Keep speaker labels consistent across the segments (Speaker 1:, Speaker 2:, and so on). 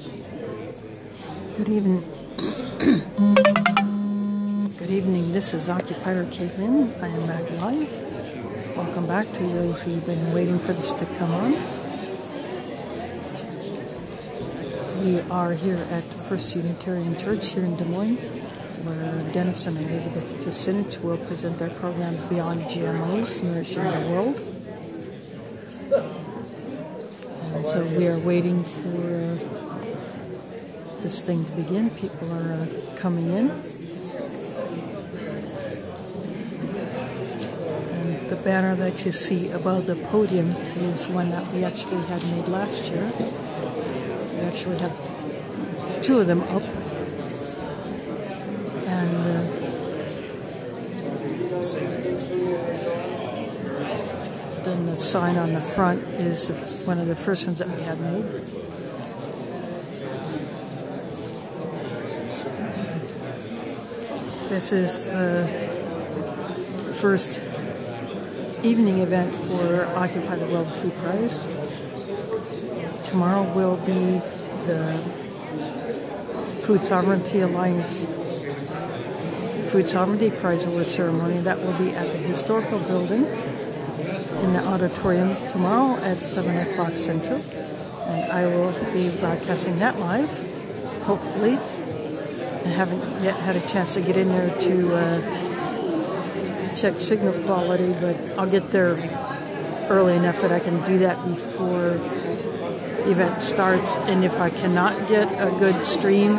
Speaker 1: Good evening. Good evening. This is Occupier Kaylynn. I am back live. Welcome back to those who've been waiting for this to come on. We are here at First Unitarian Church here in Des Moines, where Dennis and Elizabeth Kucinich will present their program Beyond GMOs, Nourishing the World. And so we are waiting for this thing to begin. People are uh, coming in. And the banner that you see above the podium is one that we actually had made last year. We actually have two of them up. And uh, then the sign on the front is one of the first ones that we had made. This is the first evening event for Occupy the World Food Prize. Tomorrow will be the Food Sovereignty Alliance Food Sovereignty Prize Award ceremony. That will be at the Historical Building in the auditorium tomorrow at 7 o'clock Central. And I will be broadcasting that live, hopefully. I haven't yet had a chance to get in there to uh, check signal quality, but I'll get there early enough that I can do that before the event starts. And if I cannot get a good stream,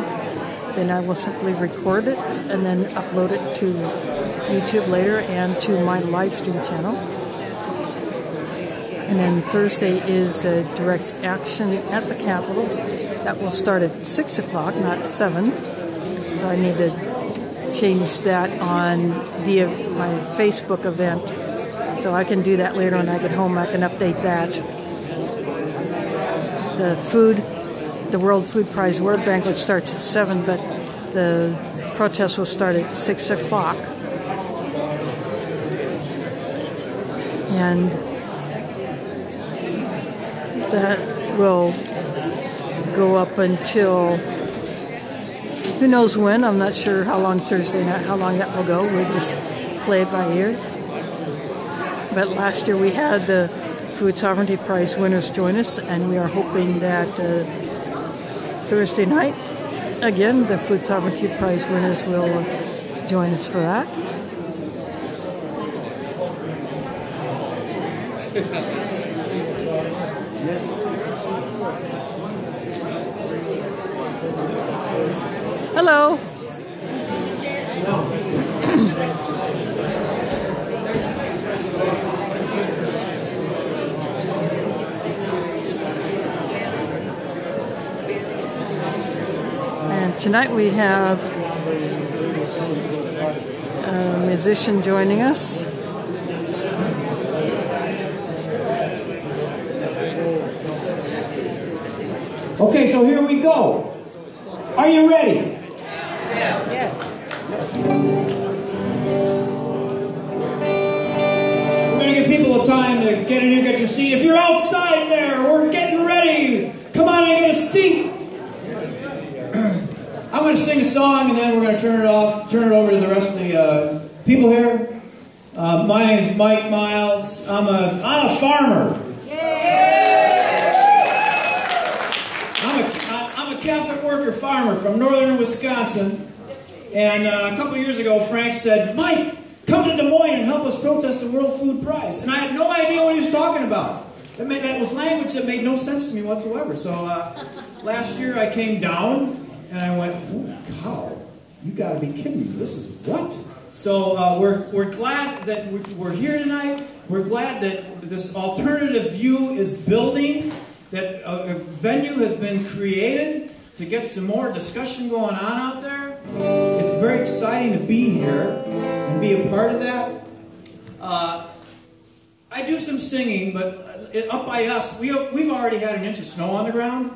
Speaker 1: then I will simply record it and then upload it to YouTube later and to my live stream channel. And then Thursday is a direct action at the Capitol. That will start at 6 o'clock, not 7. So I need to change that on the my Facebook event. So I can do that later when I get home. I can update that. The food, the World Food Prize Word Banquet starts at 7, but the protest will start at 6 o'clock. And that will go up until who knows when. I'm not sure how long Thursday night, how long that will go. We just play it by ear. But last year we had the Food Sovereignty Prize winners join us, and we are hoping that uh, Thursday night, again, the Food Sovereignty Prize winners will join us for that. Hello. and tonight we have a musician joining us.
Speaker 2: Okay, so here we go. Are you ready? That, made, that was language that made no sense to me whatsoever. So uh, last year I came down and I went, oh, cow, you got to be kidding me. This is what? So uh, we're, we're glad that we're, here tonight. We're glad that this alternative view is building, that a, a venue has been created to get some more discussion going on out there. It's very exciting to be here and be a part of that. Uh, I do some singing, but it, up by us, we, we've already had an inch of snow on the ground.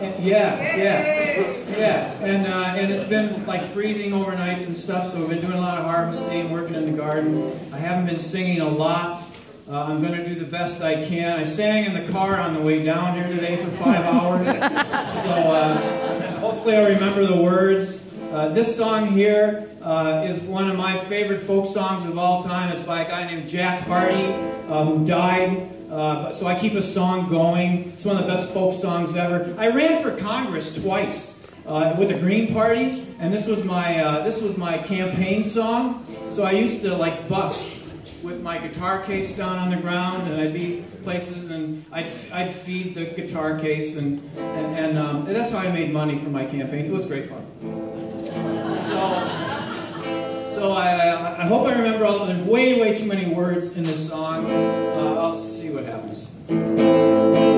Speaker 2: And, yeah, yeah, yeah, and uh, and it's been like freezing overnights and stuff. So we've been doing a lot of harvesting, working in the garden. I haven't been singing a lot. Uh, I'm going to do the best I can. I sang in the car on the way down here today for five hours, so uh, hopefully I remember the words. Uh, this song here uh, is one of my favorite folk songs of all time. It's by a guy named Jack Hardy, uh, who died. Uh, so I keep a song going. It's one of the best folk songs ever. I ran for Congress twice uh, with the Green Party, and this was my this was my campaign song. So I used to like bust with my guitar case down on the ground, and I'd be places, and I'd, I'd feed the guitar case, and, and, and, um, and that's how I made money for my campaign. It was great fun. So, so I, I hope I remember all. of There's way, way too many words in this song. Uh, I'll see what happens.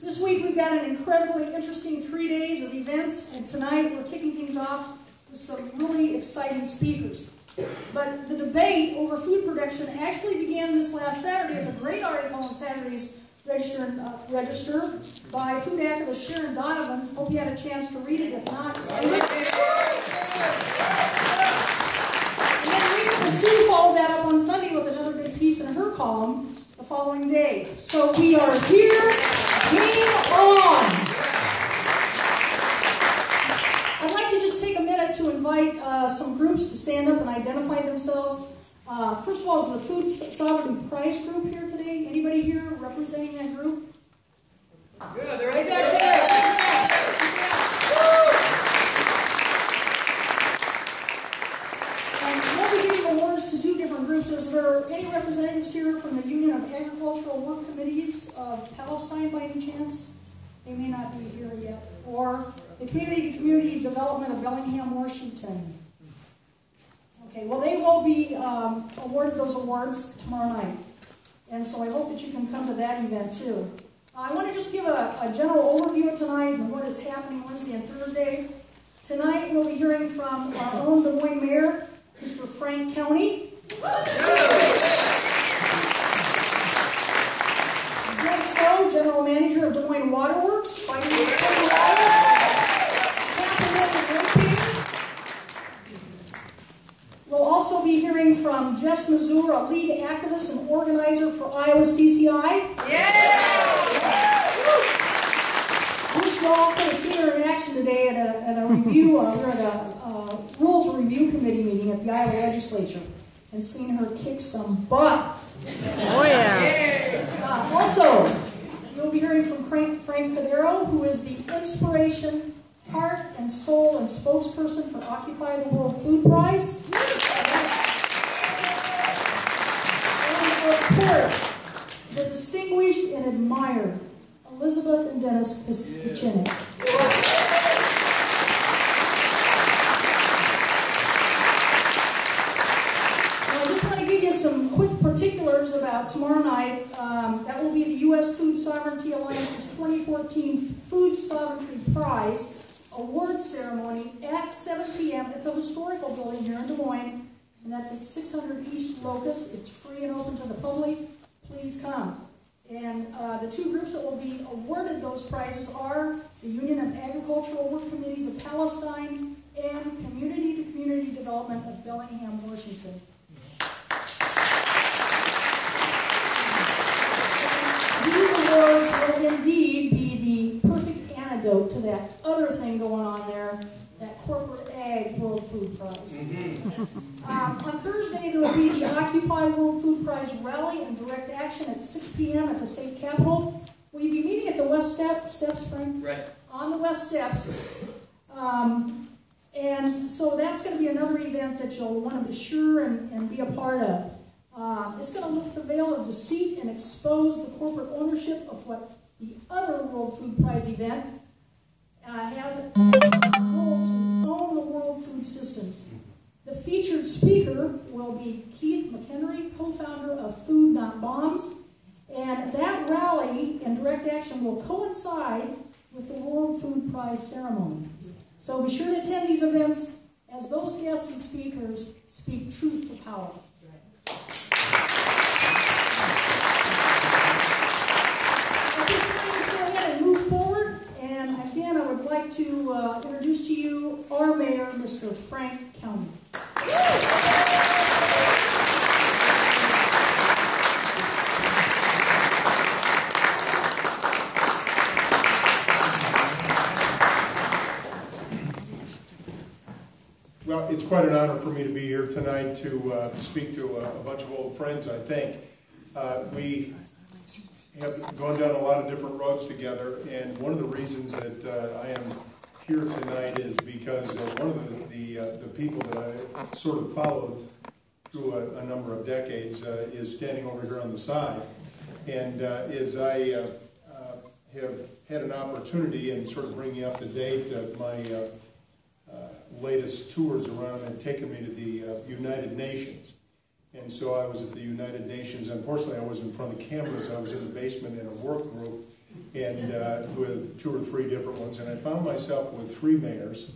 Speaker 3: This week we've got an incredibly interesting three days of events, and tonight we're kicking things off with some really exciting speakers. But the debate over food production actually began this last Saturday with a great article in Saturday's Register, uh, Register by food activist Sharon Donovan. Hope you had a chance to read it. If not. And then Rekha Basu followed that up on Sunday with another big piece in her column following day. So we are here, game on. I'd like to just take a minute to invite uh, some groups to stand up and identify themselves. Uh, first of all, is the Food Sovereignty Prize Group here today? Anybody here representing that group?
Speaker 4: Yeah, they're
Speaker 3: Right
Speaker 4: right
Speaker 3: back
Speaker 4: there.
Speaker 3: And we'll be giving awards two. Is there any representatives here from the Union of Agricultural Work Committees of Palestine by any chance? They may not be here yet. Or the Community Community Development of Bellingham, Washington. Okay, well, they will be um, awarded those awards tomorrow night. And so I hope that you can come to that event too. I want to just give a, a general overview of tonight and what is happening Wednesday and Thursday. Tonight, we'll be hearing from our own Des Moines Mayor, Mr. Frank Cownie. Greg Stowe, General Manager of Des Moines Waterworks. We'll also be hearing from Jess Mazour, a lead activist and organizer for Iowa CCI. Wish you all could in action today at a, at a review, uh, we we're at a uh, Rules Review Committee meeting at the Iowa Legislature and seen her kick some butt.
Speaker 1: Oh, yeah.
Speaker 3: Uh, also, you'll be hearing from Frank, Frank Cordaro, who is the inspiration, heart, and soul and spokesperson for Occupy the World Food Prize. And of course, the distinguished and admired Elizabeth and Dennis Kucinich. Well, I just want to give you some quick particulars about tomorrow night. Um, that will be the U.S. Food Sovereignty Alliance's 2014 Food Sovereignty Prize award ceremony at 7 p.m. at the Historical Building here in Des Moines. And that's at 600 East Locust. It's free and open to the public. Please come. And uh, the two groups that will be awarded those prizes are the Union of Agricultural Work Committees of Palestine and Community to Community Development of Bellingham, Washington. These awards will indeed be the perfect antidote to that other thing going on there, that corporate ag World Food Prize. Um, on Thursday, there will be the Occupy World Food Prize rally and direct action at 6 p.m. at the state capitol. Will you be meeting at the West Step, Steps, Frank?
Speaker 4: Right.
Speaker 3: on the west steps. Um, and so that's going to be another event that you'll want to be sure and, and be a part of. Uh, it's going to lift the veil of deceit and expose the corporate ownership of what the other World Food Prize event uh, has to own the world food systems. The featured speaker will be Keith McHenry, co-founder of Food Not Bombs. And that rally and direct action will coincide with the World Food Prize ceremony. So be sure to attend these events as those guests and speakers speak truth to power. At this time, let's go ahead and move forward. And again, I would like to uh, introduce to you our mayor, Mr. Frank Cownie.
Speaker 5: Well, it's quite an honor for me to be here tonight to uh, speak to a a bunch of old friends, I think. Uh, We have gone down a lot of different roads together, and one of the reasons that uh, I am here tonight is because uh, one of the, the, uh, the people that I sort of followed through a, a number of decades uh, is standing over here on the side. And uh, as I uh, have had an opportunity and sort of bringing up to date, my latest tours around and taken me to the United Nations. And so I was at the United Nations. Unfortunately, I was in front of the cameras. I was in the basement in a work group and uh, with two or three different ones. And I found myself with three mayors.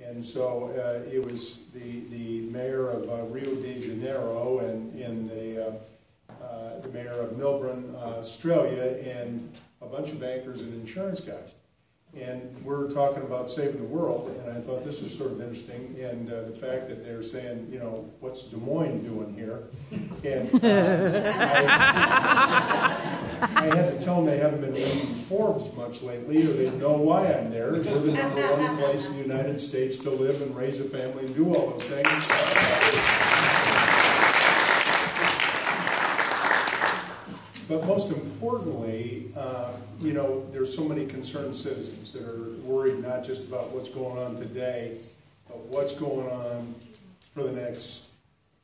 Speaker 5: And so uh, it was the, the mayor of uh, Rio de Janeiro and, and the, uh, uh, the mayor of Melbourne, uh, Australia, and a bunch of bankers and insurance guys. And we're talking about saving the world, and I thought this was sort of interesting, and uh, the fact that they're saying, you know, what's Des Moines doing here? And uh, I, I had to tell them they haven't been reading Forbes much lately, or they'd know why I'm there. We're the number one place in the United States to live and raise a family and do all those things. But most importantly, uh, you know, there's so many concerned citizens that are worried not just about what's going on today, but what's going on for the next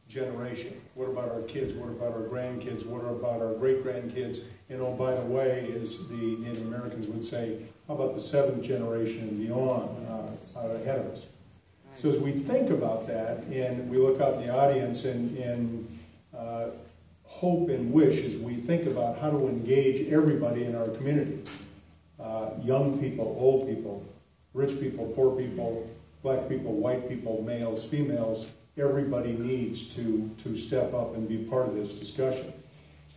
Speaker 5: generation. What about our kids? What about our grandkids? What about our great-grandkids? And oh, by the way, as the Native Americans would say, how about the seventh generation and beyond uh, ahead of us? So as we think about that, and we look out in the audience and, and uh, hope and wish as we think about how to engage everybody in our community. Uh, young people, old people, rich people, poor people, black people, white people, males, females, everybody needs to, to step up and be part of this discussion.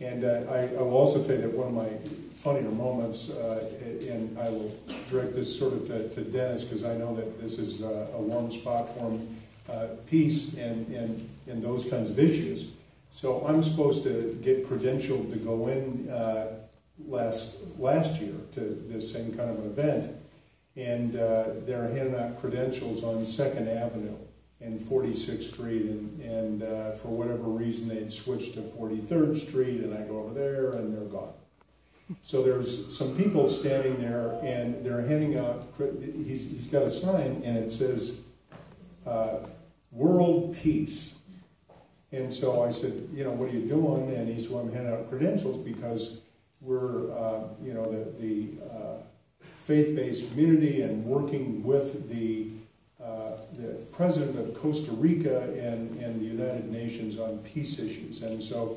Speaker 5: And uh, I, I will also tell you that one of my funnier moments, uh, and I will direct this sort of to, to Dennis because I know that this is uh, a warm spot for him, uh, peace and, and, and those kinds of issues. So I'm supposed to get credentialed to go in uh, last last year to this same kind of an event, and uh, they're handing out credentials on Second Avenue and 46th Street, and, and uh, for whatever reason they'd switched to 43rd Street, and I go over there, and they're gone. So there's some people standing there, and they're handing out. He's, he's got a sign, and it says uh, "World Peace." And so I said, you know, what are you doing? And he said, well, I'm handing out credentials because we're, uh, you know, the, the uh, faith-based community and working with the, uh, the president of Costa Rica and, and the United Nations on peace issues. And so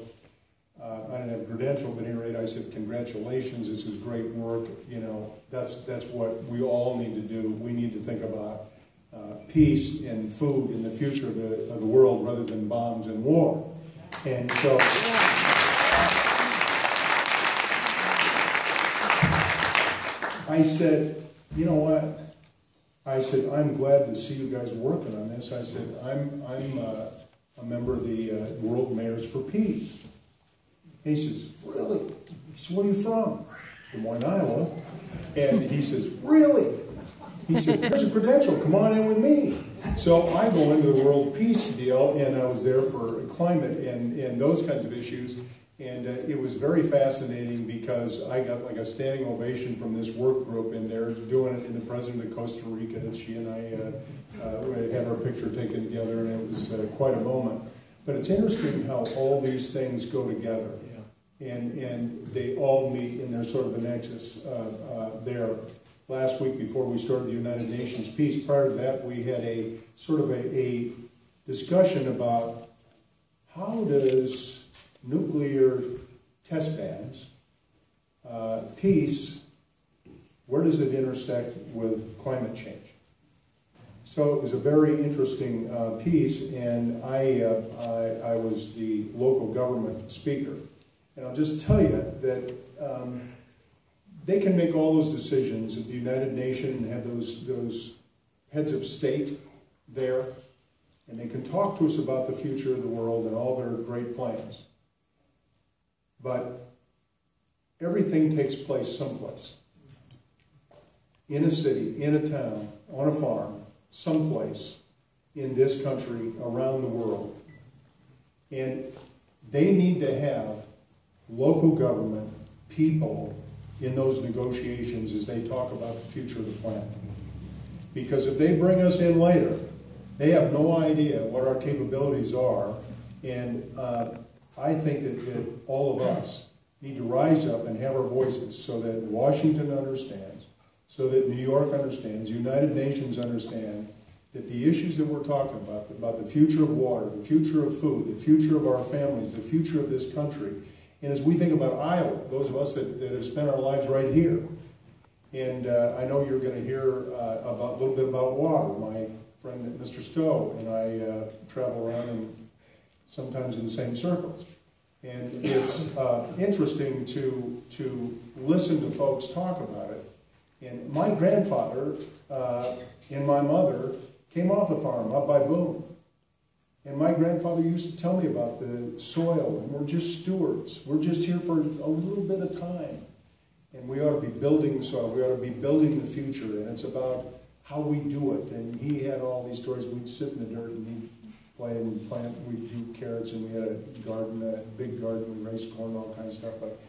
Speaker 5: uh, I didn't have a credential, but at any rate, I said, congratulations, this is great work. You know, that's, that's what we all need to do. We need to think about uh, peace and food in the future of the, of the world rather than bombs and war. And so. I said, you know what? I said, I'm glad to see you guys working on this. I said, I'm, I'm uh, a member of the uh, World Mayors for Peace. he says, really? He said, where are you from? Des Moines, Iowa. And he says, really? He said, "Here's a credential. Come on in with me." So I go into the world peace deal, and I was there for climate and, and those kinds of issues. And uh, it was very fascinating because I got like a standing ovation from this work group, and they're doing it in the president of Costa Rica. And she and I uh, uh, had our picture taken together, and it was uh, quite a moment. But it's interesting how all these things go together, and and they all meet, and there's sort of a nexus uh, there last week before we started the United Nations Peace. Prior to that, we had a sort of a, a discussion about how does nuclear test bans, uh, peace, where does it intersect with climate change? So it was a very interesting uh, piece, and I, uh, I, I, was the local government speaker. And I'll just tell you that um, they can make all those decisions at the United Nations and have those, those heads of state there, and they can talk to us about the future of the world and all their great plans. But everything takes place someplace. In a city, in a town, on a farm, someplace in this country, around the world. And they need to have local government, people, in those negotiations as they talk about the future of the planet. Because if they bring us in later, they have no idea what our capabilities are, And uh, I think that, that all of us need to rise up and have our voices so that Washington understands, so that New York understands, United Nations understand that the issues that we're talking about, about the future of water, the future of food, the future of our families, the future of this country, and as we think about Iowa, those of us that, that have spent our lives right here, and uh, I know you're going to hear uh, about a little bit about water. My friend Mr. Stowe and I uh, travel around and sometimes in the same circles. And it's uh, interesting to, to listen to folks talk about it. And my grandfather uh, and my mother came off the farm up by Boone. And my grandfather used to tell me about the soil, and we're just stewards. We're just here for a little bit of time. And we ought to be building soil, we ought to be building the future, and it's about how we do it. And he had all these stories. We'd sit in the dirt and he'd play and plant, we'd do carrots, and we had a garden, a big garden, we raised corn, all kinds of stuff. But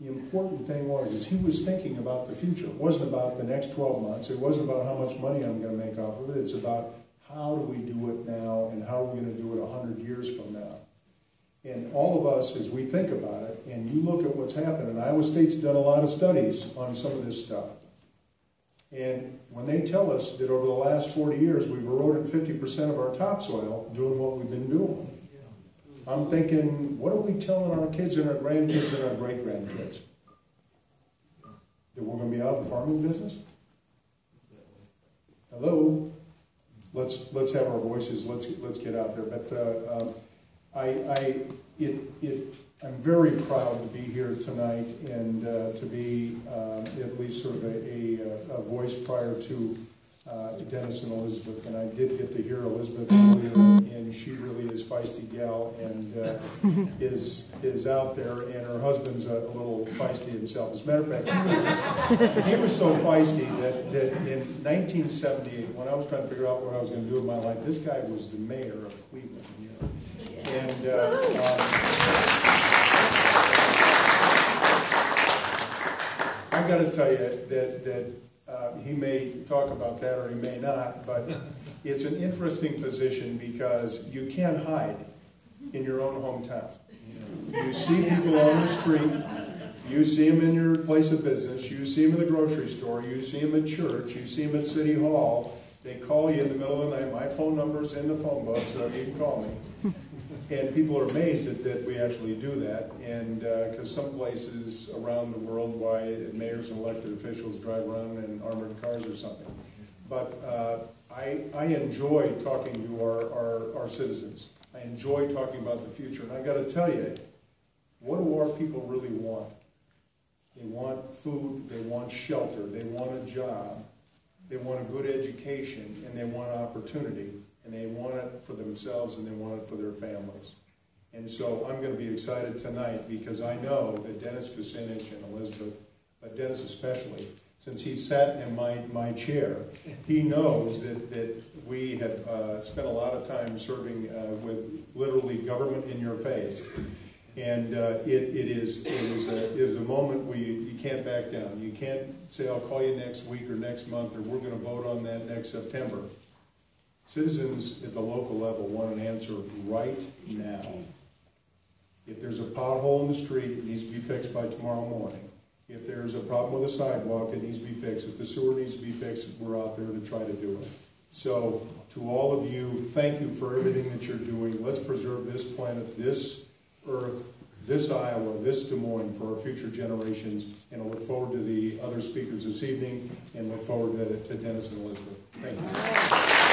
Speaker 5: the important thing was, is he was thinking about the future. It wasn't about the next 12 months. It wasn't about how much money I'm going to make off of it. It's about how do we do it now and how are we going to do it 100 years from now. And all of us, as we think about it, and you look at what's happened, and Iowa State's done a lot of studies on some of this stuff. And when they tell us that over the last 40 years we've eroded 50% of our topsoil doing what we've been doing, I'm thinking, what are we telling our kids and our grandkids and our great grandkids? That we're going to be out of the farming business? Hello? Let's, let's have our voices, let's, let's get out there. But uh, um, I, I, it, it, I'm very proud to be here tonight and uh, to be um, at least sort of a, a, a voice prior to uh, Dennis and Elizabeth. And I did get to hear Elizabeth earlier, and she really is feisty gal and uh, is is out there. And her husband's a, a little feisty himself. As a matter of fact, he was so feisty that, that in 1978, when I was trying to figure out what I was going to do with my life, this guy was the mayor of Cleveland. You know? And uh, um, I got to tell you that that he may talk about that or he may not, but it's an interesting position because you can't hide in your own hometown. You see people on the street, you see them in your place of business, you see them in the grocery store, you see them at church, you see them at City Hall. They call you in the middle of the night. My phone number's in the phone book, so you can call me. And people are amazed that, that we actually do that, and because some places around the world, why mayors and elected officials drive around in armored cars or something. But uh, I, I enjoy talking to our, our, our citizens. I enjoy talking about the future, and I've got to tell you, what do our people really want? They want food, they want shelter, they want a job, they want a good education, and they want opportunity and they want it for themselves and they want it for their families. And so I'm going to be excited tonight because I know that Dennis Kucinich and Elizabeth, but Dennis especially, since he sat in my, my chair, he knows that, that we have uh, spent a lot of time serving uh, with literally government in your face. And uh, it, it, is, it, is a, it is a moment where you, you can't back down. You can't say, I'll call you next week or next month or we're going to vote on that next September. Citizens at the local level want an answer right now. If there's a pothole in the street, it needs to be fixed by tomorrow morning. If there's a problem with a sidewalk, it needs to be fixed. If the sewer needs to be fixed, we're out there to try to do it. So, to all of you, thank you for everything that you're doing. Let's preserve this planet, this earth, this Iowa, this Des Moines for our future generations. And I look forward to the other speakers this evening and look forward to, to Dennis and Elizabeth. Thank you.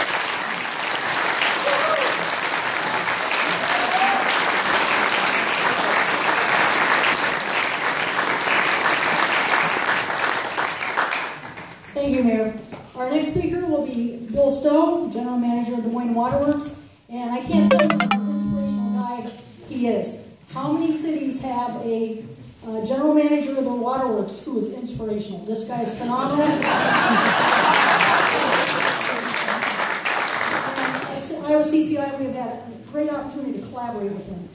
Speaker 3: Thank you, Mayor. Our next speaker will be Bill Stowe, General Manager of Des Moines Waterworks. And I can't tell you what an inspirational guy he is. How many cities have a uh, general manager of the waterworks who is inspirational? This guy is phenomenal. Iowa CCI, we have had a great opportunity to collaborate with him.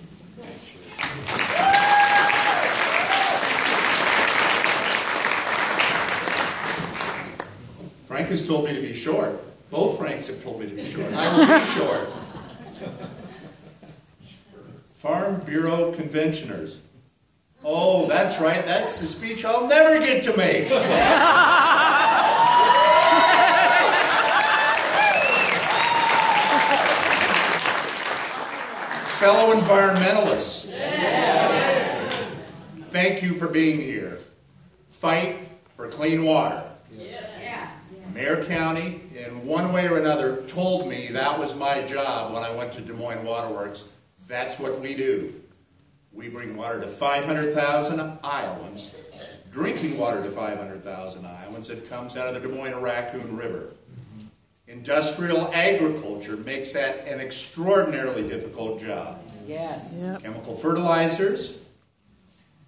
Speaker 6: Frank has told me to be short. Both Franks have told me to be short. I will be short. Farm Bureau Conventioners. Oh, that's right, that's the speech I'll never get to make. Fellow environmentalists, thank you for being here. Fight for clean water. Mayor Cownie, in one way or another, told me that was my job when I went to Des Moines Waterworks. That's what we do. We bring water to 500,000 Iowans, drinking water to 500,000 Iowans that comes out of the Des Moines Raccoon River. Industrial agriculture makes that an extraordinarily difficult job.
Speaker 7: Yes,
Speaker 1: Yep.
Speaker 6: Chemical fertilizers,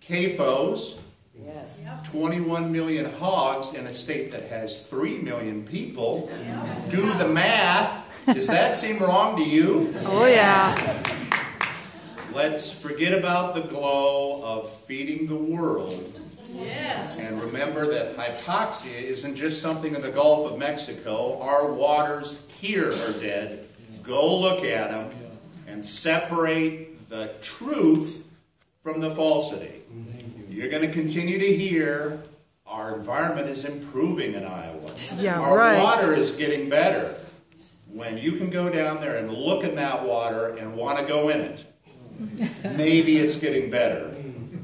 Speaker 6: CAFOs,
Speaker 7: yes.
Speaker 6: 21 million hogs in a state that has 3 million people. Do the math. Does that seem wrong to you?
Speaker 1: Oh, yeah.
Speaker 6: Let's forget about the glow of feeding the world.
Speaker 7: Yes.
Speaker 6: And remember that hypoxia isn't just something in the Gulf of Mexico. Our waters here are dead. Go look at them and separate the truth from the falsity. You're going to continue to hear our environment is improving in Iowa.
Speaker 1: Yeah,
Speaker 6: our
Speaker 1: right.
Speaker 6: water is getting better. When you can go down there and look in that water and want to go in it, maybe it's getting better.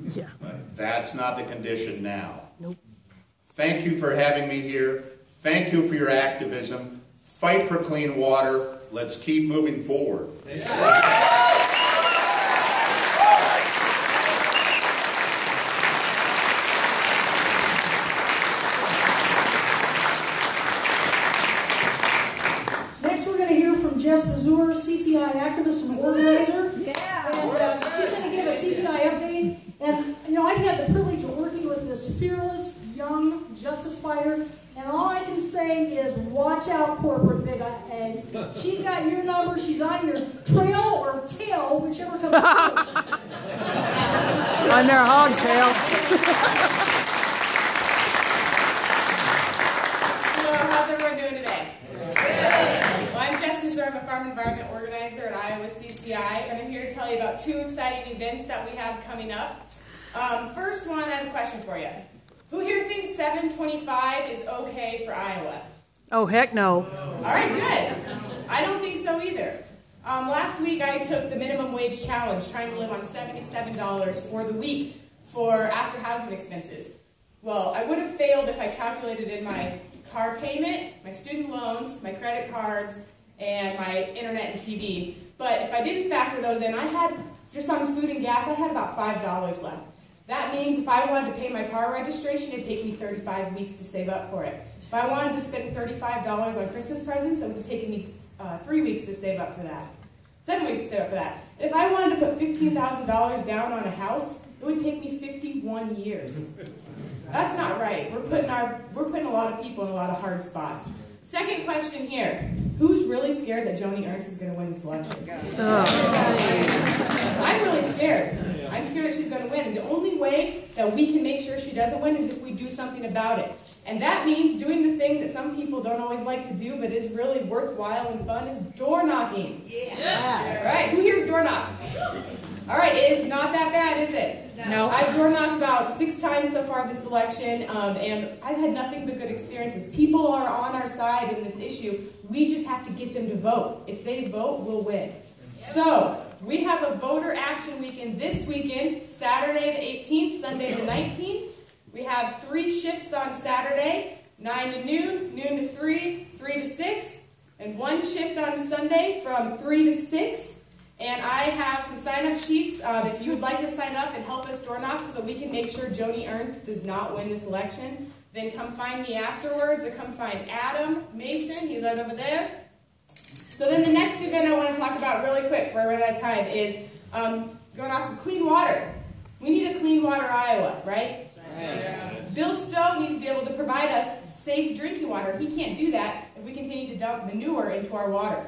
Speaker 1: Yeah.
Speaker 6: But that's not the condition now.
Speaker 1: Nope.
Speaker 6: Thank you for having me here. Thank you for your activism. Fight for clean water. Let's keep moving forward.
Speaker 3: Next, we're going to hear from Jess Mazour, CCI activist and organizer. Yeah. And uh, she's going to give a CCI update. And, you know, I've had the privilege of working with this fearless, young justice fighter. And all I can say is watch out, corporate big ag. She's got your number. She's on your trail or tail, whichever comes first.
Speaker 1: On their hog tail.
Speaker 8: Hello, how's everyone doing today? Well, I'm Jess Mazour. I'm a farm environment organizer at Iowa CCI, and I'm here to tell you about two exciting events that we have coming up. Um, first one, I have a question for you. Who here thinks 725 is okay for Iowa?
Speaker 1: Oh, heck no.
Speaker 8: All right, good. I don't think so either. Um, last week I took the minimum wage challenge, trying to live on $77 for the week for after housing expenses. Well, I would have failed if I calculated in my car payment, my student loans, my credit cards, and my internet and TV. But if I didn't factor those in, I had, just on food and gas, I had about $5 left. That means if I wanted to pay my car registration, it'd take me 35 weeks to save up for it. If I wanted to spend $35 on Christmas presents, it would have taken me uh, three weeks to save up for that. Seven weeks to save up for that. If I wanted to put $15,000 down on a house, it would take me 51 years. That's not right. We're putting our we're putting a lot of people in a lot of hard spots. Second question here: Who's really scared that Joni Ernst is going to win this election? I'm really scared. I'm scared that she's going to win. And the only way that we can make sure she doesn't win is if we do something about it. And that means doing the thing that some people don't always like to do, but is really worthwhile and fun, is door knocking. Yeah. All right. Who here's door knocked? All right. It is not that bad, is it?
Speaker 7: No.
Speaker 8: I've door knocked about six times so far this election, um, and I've had nothing but good experiences. People are on our side in this issue. We just have to get them to vote. If they vote, we'll win. So, we have a voter action weekend this weekend, Saturday the 18th, Sunday the 19th. We have three shifts on Saturday 9 to noon, noon to 3, 3 to 6, and one shift on Sunday from 3 to 6. And I have some sign up sheets. Um, if you would like to sign up and help us door knock so that we can make sure Joni Ernst does not win this election, then come find me afterwards or come find Adam Mason. He's right over there. So then the next event I want to talk about really quick before I run out of time is um, going off of clean water. We need a clean water Iowa, right? Bill Stowe needs to be able to provide us safe drinking water. He can't do that if we continue to dump manure into our water.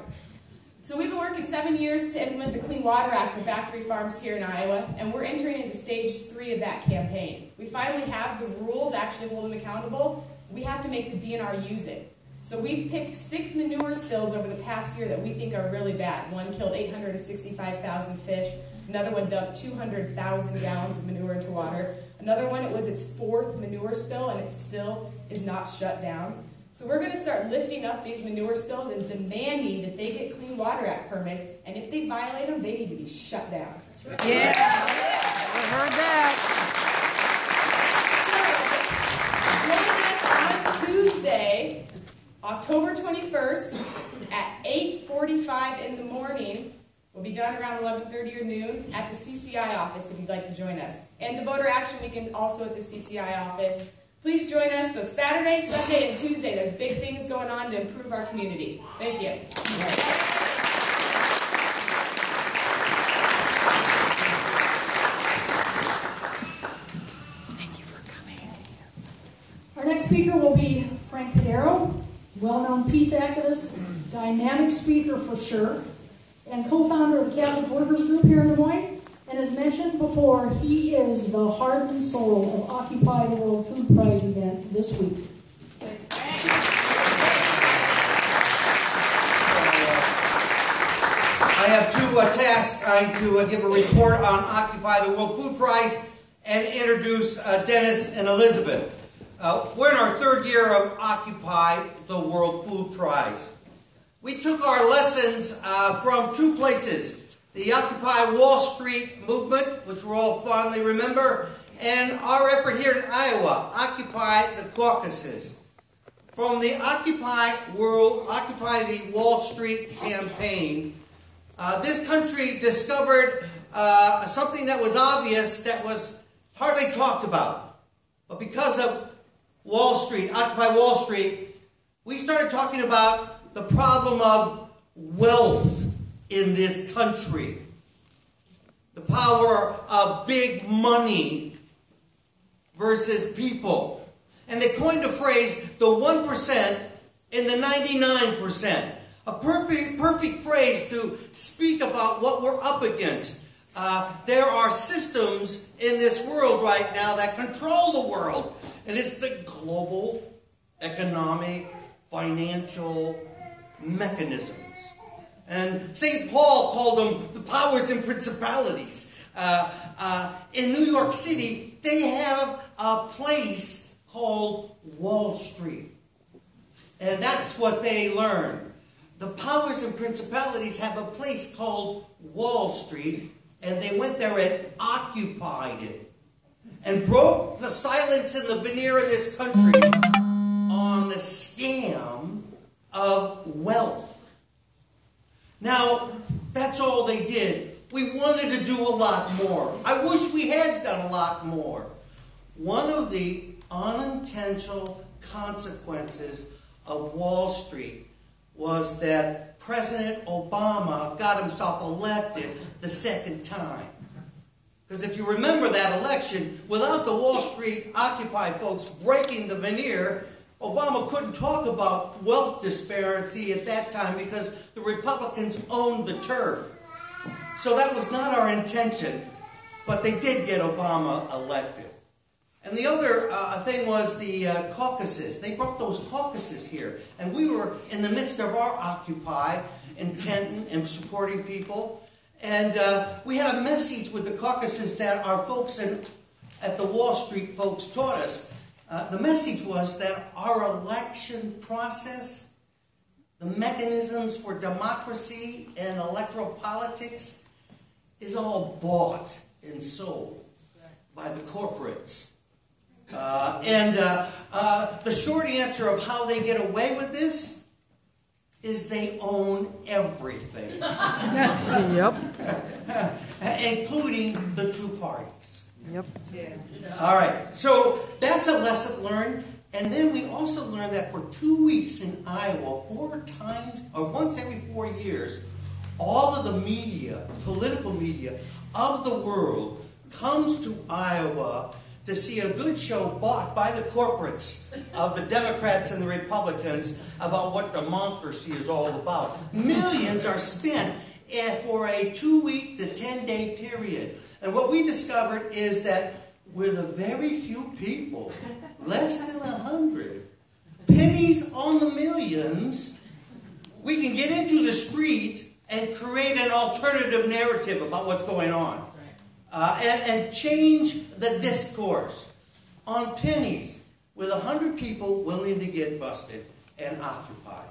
Speaker 8: So we've been working seven years to implement the Clean Water Act for factory farms here in Iowa, and we're entering into stage three of that campaign. We finally have the rule to actually hold them accountable. We have to make the DNR use it. So we've picked six manure spills over the past year that we think are really bad. One killed 865,000 fish. Another one dumped 200,000 gallons of manure into water. Another one, it was its fourth manure spill, and it still is not shut down. So we're going to start lifting up these manure spills and demanding that they get Clean Water Act permits, and if they violate them, they need to be shut down.
Speaker 1: Yeah. I heard that.
Speaker 8: Join us on Tuesday, October 21st at 8.45 in the morning. We'll be done around 11.30 or noon at the CCI office if you'd like to join us. And the Voter Action Weekend also at the CCI office. Please join us. So Saturday, Sunday, and Tuesday, there's big things going on to improve our community. Thank you. Right. Thank you for coming.
Speaker 3: Our next speaker will be Frank Cordaro, well-known peace activist, dynamic speaker for sure, and co-founder of the Catholic Workers Group here in Des Moines. And as mentioned before, he is the heart and soul of Occupy the World Food Prize event this week.
Speaker 4: I have two uh, tasks. I'm to uh, give a report on Occupy the World Food Prize and introduce uh, Dennis and Elizabeth. Uh, we're in our third year of Occupy the World Food Prize. We took our lessons uh, from two places the Occupy Wall Street movement, which we all fondly remember, and our effort here in Iowa, Occupy the Caucuses. From the Occupy World, Occupy the Wall Street campaign, uh, this country discovered uh, something that was obvious that was hardly talked about. But because of Wall Street, Occupy Wall Street, we started talking about the problem of wealth in this country. The power of big money versus people. And they coined a phrase, the 1% and the 99%. A perfect, perfect phrase to speak about what we're up against. Uh, there are systems in this world right now that control the world. And it's the global economic, financial mechanisms. And St. Paul called them the powers and principalities. Uh, uh, in New York City, they have a place called Wall Street. And that's what they learned. The powers and principalities have a place called Wall Street, and they went there and occupied it and broke the silence and the veneer of this country on the scam of wealth. Now, that's all they did. We wanted to do a lot more. I wish we had done a lot more. One of the unintentional consequences of Wall Street was that President Obama got himself elected the second time. Because if you remember that election, without the Wall Street Occupy folks breaking the veneer, Obama couldn't talk about wealth disparity at that time because the Republicans owned the turf. So that was not our intention, but they did get Obama elected. And the other uh, thing was the uh, caucuses. They brought those caucuses here. And we were in the midst of our Occupy, intent and supporting people. And uh, we had a message with the caucuses that our folks in, at the Wall Street folks taught us. Uh, the message was that our election process, the mechanisms for democracy and electoral politics, is all bought and sold by the corporates. Uh, and uh, uh, the short answer of how they get away with this is they own everything,
Speaker 1: Yep.
Speaker 4: including the two parties.
Speaker 1: Yep.
Speaker 4: All right, so that's a lesson learned. And then we also learned that for two weeks in Iowa, four times, or once every four years, all of the media, political media of the world, comes to Iowa to see a good show bought by the corporates of the Democrats and the Republicans about what democracy is all about. Millions are spent eh, for a two week to 10 day period. And what we discovered is that with a very few people, less than a hundred, pennies on the millions, we can get into the street and create an alternative narrative about what's going on. Uh, and, and change the discourse on pennies with a hundred people willing to get busted and occupy.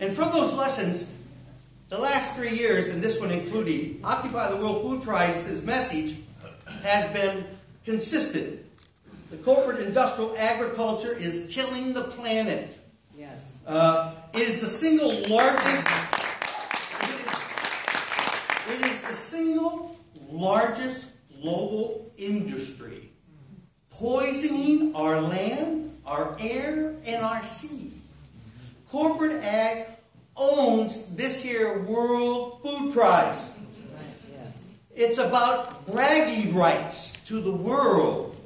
Speaker 4: And from those lessons, the last three years, and this one including, Occupy the World Food Prize's message has been consistent. The corporate industrial agriculture is killing the planet.
Speaker 7: Yes.
Speaker 4: Uh, it is the single largest. It is, it is the single largest global industry, poisoning our land, our air, and our sea. Corporate ag owns this year World Food Prize.
Speaker 7: Yes.
Speaker 4: It's about bragging rights to the world.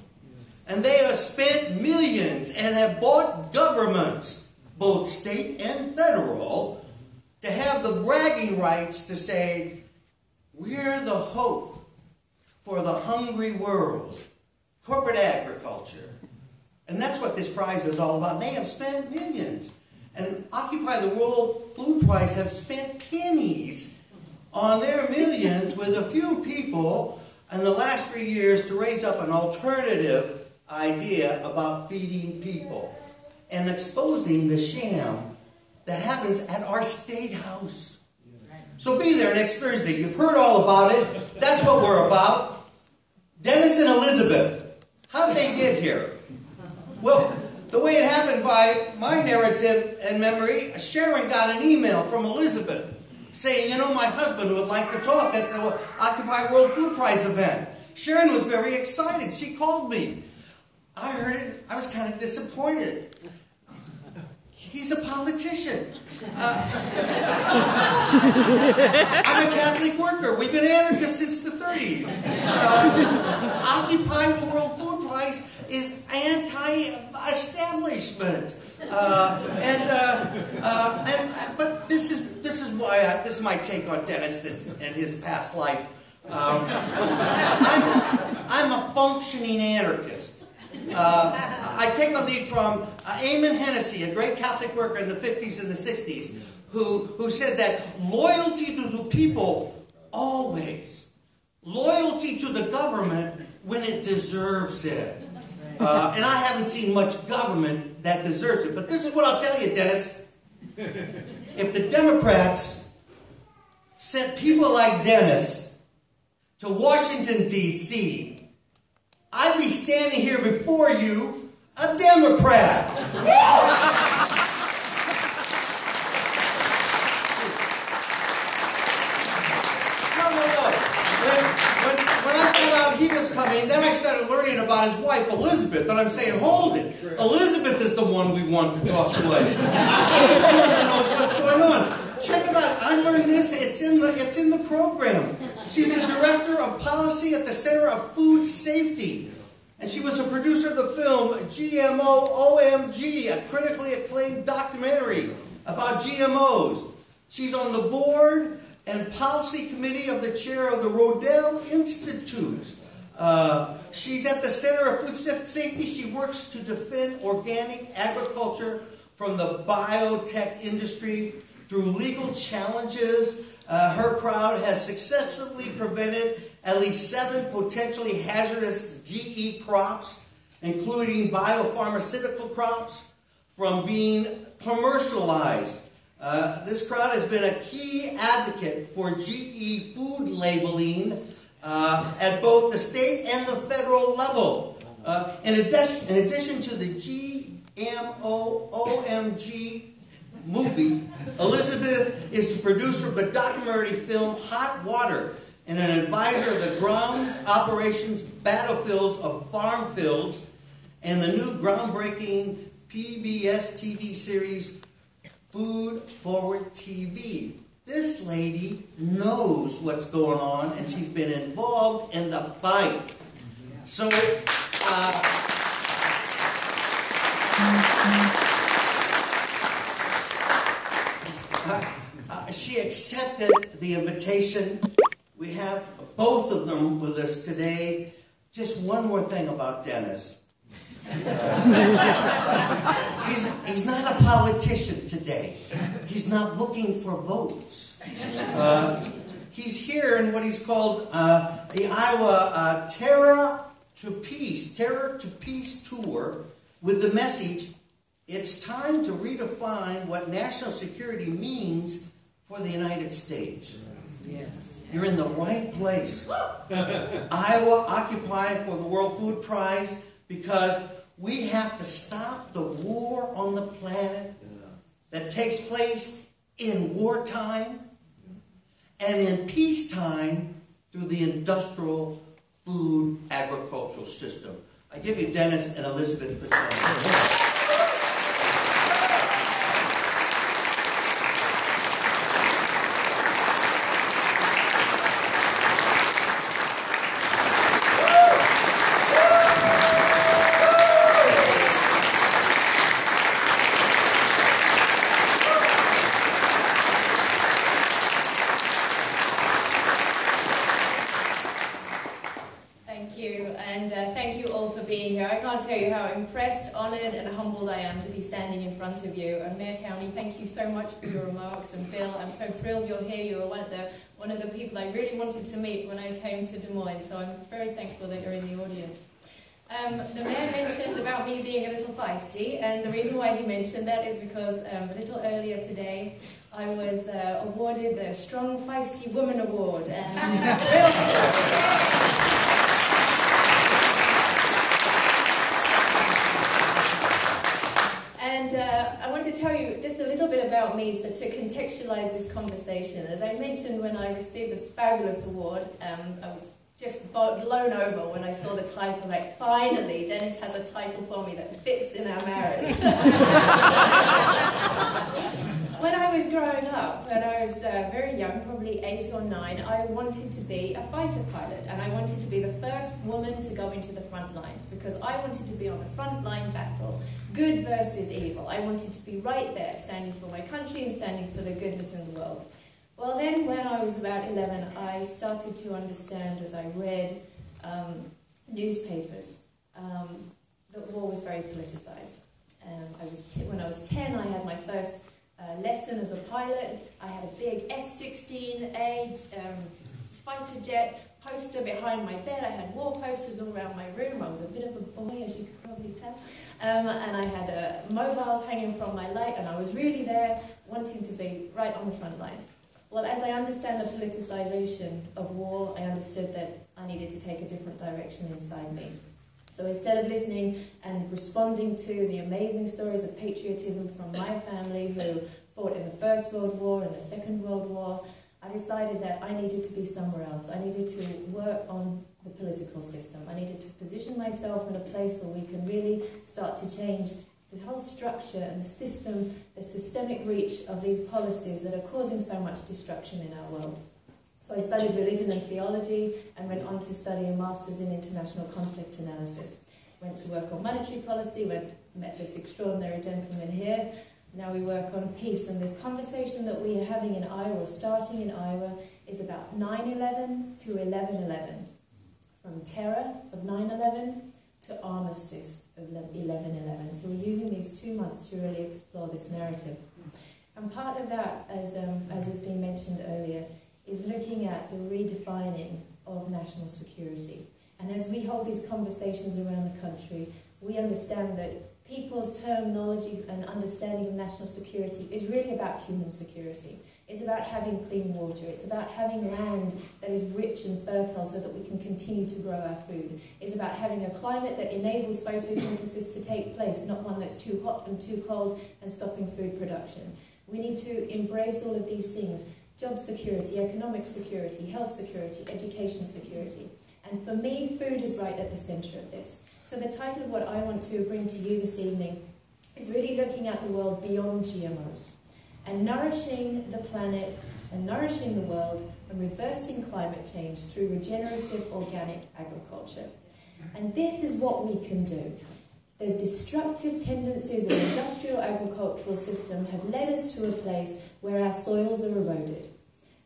Speaker 4: And they have spent millions and have bought governments, both state and federal, to have the bragging rights to say, we're the hope for the hungry world. Corporate agriculture. And that's what this prize is all about. They have spent millions. And Occupy the World Food Price have spent pennies on their millions with a few people in the last three years to raise up an alternative idea about feeding people and exposing the sham that happens at our state house. So be there next Thursday. You've heard all about it. That's what we're about. Dennis and Elizabeth, how did they get here? Well, the way it happened by my narrative and memory, Sharon got an email from Elizabeth saying, you know, my husband would like to talk at the Occupy World Food Prize event. Sharon was very excited. She called me. I heard it. I was kind of disappointed. He's a politician. Uh, I'm a Catholic worker. We've been anarchists since the 30s. Uh, Occupy World Food Prize is anti-establishment. Uh, and, uh, uh, and but this is this is why I, this is my take on Dennis and, and his past life. Um, I'm, I'm a functioning anarchist. Uh, I take my lead from uh, Ammon Hennacy, a great Catholic worker in the 50s and the 60s, who, who said that loyalty to the people always, loyalty to the government when it deserves it. Uh, and I haven't seen much government that deserves it. But this is what I'll tell you, Dennis. If the Democrats sent people like Dennis to Washington, D.C., I'd be standing here before you a Democrat. No, no, no. When, when, when I found was coming, then I started learning about his wife, Elizabeth, and I'm saying, hold it. Elizabeth is the one we want to talk to. She's the one that knows what's going on. Check it out. I learned this. It's in the it's in the program. She's the director of policy at the Center of Food Safety. And she was a producer of the film GMO OMG, a critically acclaimed documentary about GMOs. She's on the board and policy committee of the chair of the Rodale Institute. Uh, she's at the Center of Food Safety. She works to defend organic agriculture from the biotech industry through legal challenges. Uh, her crowd has successfully prevented at least seven potentially hazardous GE crops, including biopharmaceutical crops, from being commercialized. Uh, this crowd has been a key advocate for GE food labeling uh, at both the state and the federal level. Uh, in, addition, in addition to the GMO OMG movie, Elizabeth is the producer of the documentary film Hot Water and an advisor of the ground operations battlefields of farm fields and the new groundbreaking PBS TV series Food Forward TV. This lady knows what's going on and she's been involved in the fight. So, uh, uh, she accepted the invitation. We have both of them with us today. Just one more thing about Dennis. he's, he's not a politician today. He's not looking for votes. Uh, he's here in what he's called uh, the Iowa uh, Terra to Peace, Terror to Peace Tour with the message it's time to redefine what national security means for the United States.
Speaker 7: Yes.
Speaker 4: You're in the right place. Iowa Occupy for the World Food Prize because we have to stop the war on the planet that takes place in wartime and in peacetime through the industrial food agricultural system. I give you Dennis and Elizabeth Patel.
Speaker 9: Thank you, and uh, thank you all for being here. I can't tell you how impressed, honoured, and humbled I am to be standing in front of you. And Mayor Cownie, thank you so much for your remarks. And Bill, I'm so thrilled you're here. You were one of the one of the people I really wanted to meet when I came to Des Moines. So I'm very thankful that you're in the audience. Um, the mayor mentioned about me being a little feisty, and the reason why he mentioned that is because um, a little earlier today I was uh, awarded the Strong Feisty Woman Award, and I'm thrilled. And uh, I want to tell you just a little bit about me so to contextualize this conversation. As I mentioned when I received this fabulous award, um, I was just blown over when I saw the title, like, finally, Dennis has a title for me that fits in our marriage. when I was growing up, when I was uh, very young, probably eight or nine, I wanted to be a fighter pilot, and I wanted to be the first woman to go into the front lines because I wanted to be on the front line battle, good versus evil. I wanted to be right there, standing for my country and standing for the goodness in the world. Well, then, when I was about 11, I started to understand as I read um, newspapers um, that war was very politicized. Um, I was when I was 10, I had my first lesson as a pilot. I had a big F-16A um, fighter jet poster behind my bed. I had war posters all around my room. I was a bit of a boy, as you could probably tell. Um, and I had uh, mobiles hanging from my light, and I was really there, wanting to be right on the front lines. Well, as I understand the politicization of war, I understood that I needed to take a different direction inside me. So instead of listening and responding to the amazing stories of patriotism from my family who fought in the First World War and the Second World War, I decided that I needed to be somewhere else. I needed to work on the political system. I needed to position myself in a place where we can really start to change the whole structure and the system, the systemic reach of these policies that are causing so much destruction in our world. So I studied religion and theology and went on to study a master's in international conflict analysis. Went to work on monetary policy, went, met this extraordinary gentleman here. Now we work on peace, and this conversation that we are having in Iowa, starting in Iowa, is about 9 11 to 11 11. From terror of 9 11 to armistice of 11-11. So we're using these two months to really explore this narrative. And part of that, as, um, as has been mentioned earlier, is looking at the redefining of national security. And as we hold these conversations around the country, we understand that people's terminology and understanding of national security is really about human security. It's about having clean water. It's about having land that is rich and fertile so that we can continue to grow our food. It's about having a climate that enables photosynthesis to take place, not one that's too hot and too cold and stopping food production. We need to embrace all of these things job security, economic security, health security, education security. And for me, food is right at the centre of this. So the title of what I want to bring to you this evening is really looking at the world beyond GMOs and nourishing the planet and nourishing the world and reversing climate change through regenerative organic agriculture. And this is what we can do. The destructive tendencies of the industrial agricultural system have led us to a place where our soils are eroded.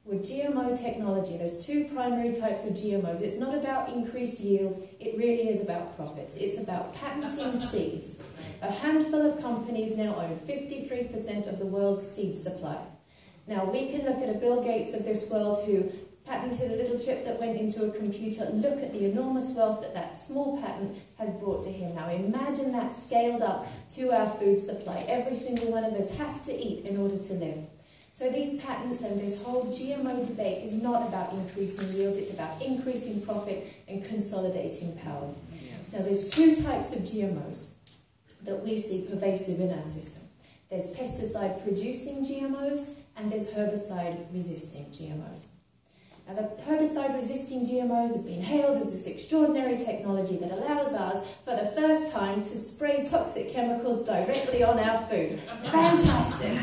Speaker 9: With GMO technology, there's two primary types of GMOs. It's not about increased yields, it really is about profits. It's about patenting seeds. A handful of companies now own 53% of the world's seed supply. Now, we can look at a Bill Gates of this world who patented a little chip that went into a computer. Look at the enormous wealth that that small patent has brought to him. Now, imagine that scaled up to our food supply. Every single one of us has to eat in order to live. So these patents and this whole GMO debate is not about increasing yields, it's about increasing profit and consolidating power. Now there's two types of GMOs that we see pervasive in our system. There's pesticide producing GMOs and there's herbicide resisting GMOs. Now, the herbicide resisting GMOs have been hailed as this extraordinary technology that allows us, for the first time, to spray toxic chemicals directly on our food. Fantastic!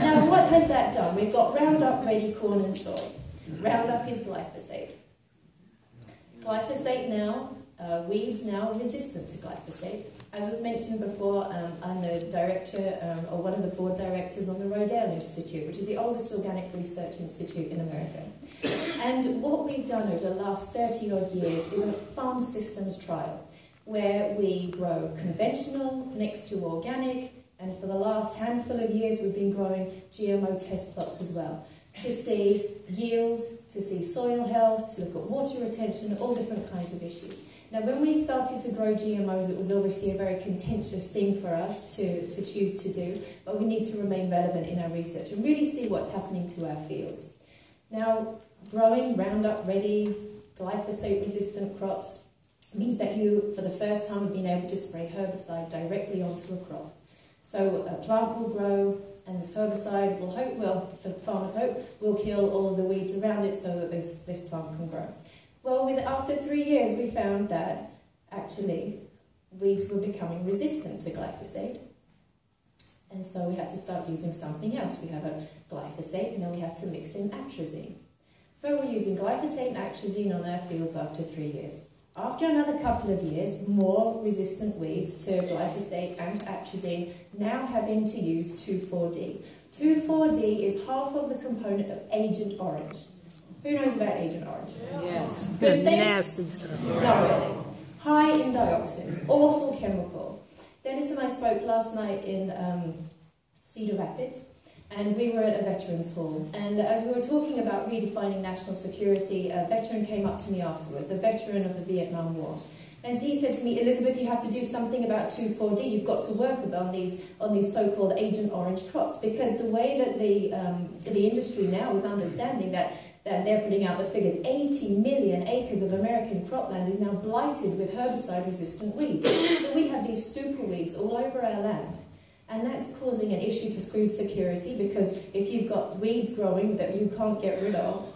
Speaker 9: now, what has that done? We've got Roundup ready corn and soy. Roundup is glyphosate. Glyphosate now, uh, weeds now resistant to glyphosate. As was mentioned before, um, I'm the director um, or one of the board directors on the Rodale Institute, which is the oldest organic research institute in America. And what we've done over the last 30 odd years is a farm systems trial where we grow conventional next to organic, and for the last handful of years we've been growing GMO test plots as well to see yield, to see soil health, to look at water retention, all different kinds of issues. Now, when we started to grow GMOs, it was obviously a very contentious thing for us to, to choose to do, but we need to remain relevant in our research and really see what's happening to our fields. Now, growing Roundup ready, glyphosate resistant crops means that you, for the first time, have been able to spray herbicide directly onto a crop. So a plant will grow, and this herbicide will hope, well, the farmers hope, will kill all of the weeds around it so that this, this plant can grow. Well, with, after three years, we found that actually weeds were becoming resistant to glyphosate. And so we had to start using something else. We have a glyphosate, and then we have to mix in atrazine. So we're using glyphosate and atrazine on our fields after three years. After another couple of years, more resistant weeds to glyphosate and atrazine now having to use 2,4-D. 2,4-D is half of the component of Agent Orange. Who knows about Agent Orange?
Speaker 7: Yes.
Speaker 9: Good thing?
Speaker 1: nasty stuff.
Speaker 9: Not really. High in dioxins, awful chemical. Dennis and I spoke last night in um, Cedar Rapids, and we were at a veterans hall. And as we were talking about redefining national security, a veteran came up to me afterwards, a veteran of the Vietnam War. And he said to me, Elizabeth, you have to do something about 2,4-D. You've got to work on these on these so-called Agent Orange crops because the way that the um, the industry now is understanding that that they're putting out the figures, 80 million acres of American cropland is now blighted with herbicide-resistant weeds. so we have these super weeds all over our land. And that's causing an issue to food security because if you've got weeds growing that you can't get rid of,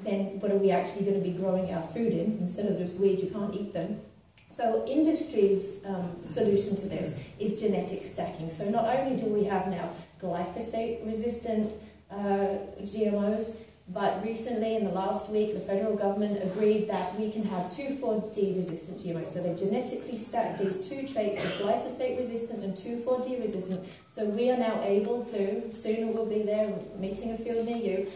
Speaker 9: then what are we actually going to be growing our food in? Instead of just weeds, you can't eat them. So industry's um, solution to this is genetic stacking. So not only do we have now glyphosate-resistant uh, GMOs, but recently, in the last week, the federal government agreed that we can have 2,4-D resistant GMOs. So they've genetically stacked these two traits of glyphosate resistant and 2,4-D resistant. So we are now able to, soon we'll be there, meeting a field near you,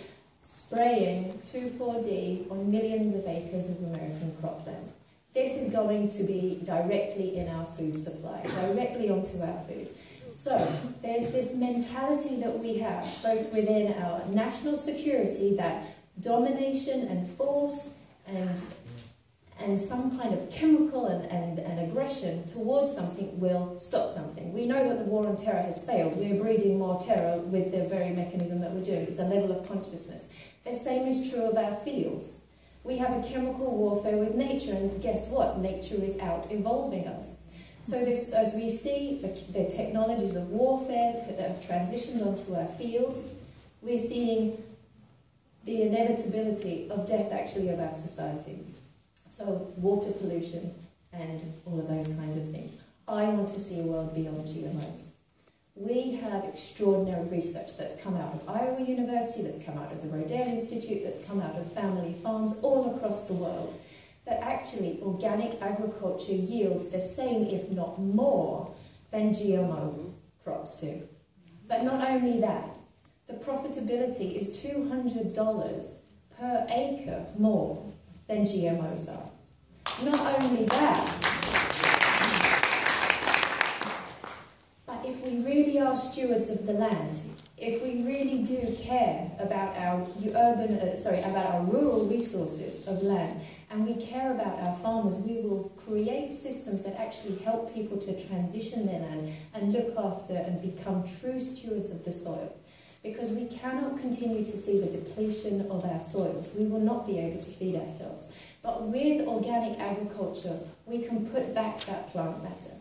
Speaker 9: spraying 2,4-D on millions of acres of American cropland. This is going to be directly in our food supply, directly onto our food. So there's this mentality that we have, both within our national security, that domination and force and and some kind of chemical and, and, and aggression towards something will stop something. We know that the war on terror has failed. We're breeding more terror with the very mechanism that we're doing. It's a level of consciousness. The same is true of our fields. We have a chemical warfare with nature, and guess what? Nature is out evolving us. So this, as we see the, the technologies of warfare that have transitioned onto our fields, we're seeing the inevitability of death actually of our society. So water pollution and all of those kinds of things. I want to see a world beyond GMOs. We have extraordinary research that's come out of Iowa University, that's come out of the Rodale Institute, that's come out of family farms all across the world that actually organic agriculture yields the same, if not more, than GMO crops do. But not only that, the profitability is $200 per acre more than GMOs are. Not only that, but if we really are stewards of the land, if we really do care about our urban, uh, sorry, about our rural resources of land, and we care about our farmers, we will create systems that actually help people to transition their land and look after and become true stewards of the soil. Because we cannot continue to see the depletion of our soils. We will not be able to feed ourselves. But with organic agriculture, we can put back that plant matter.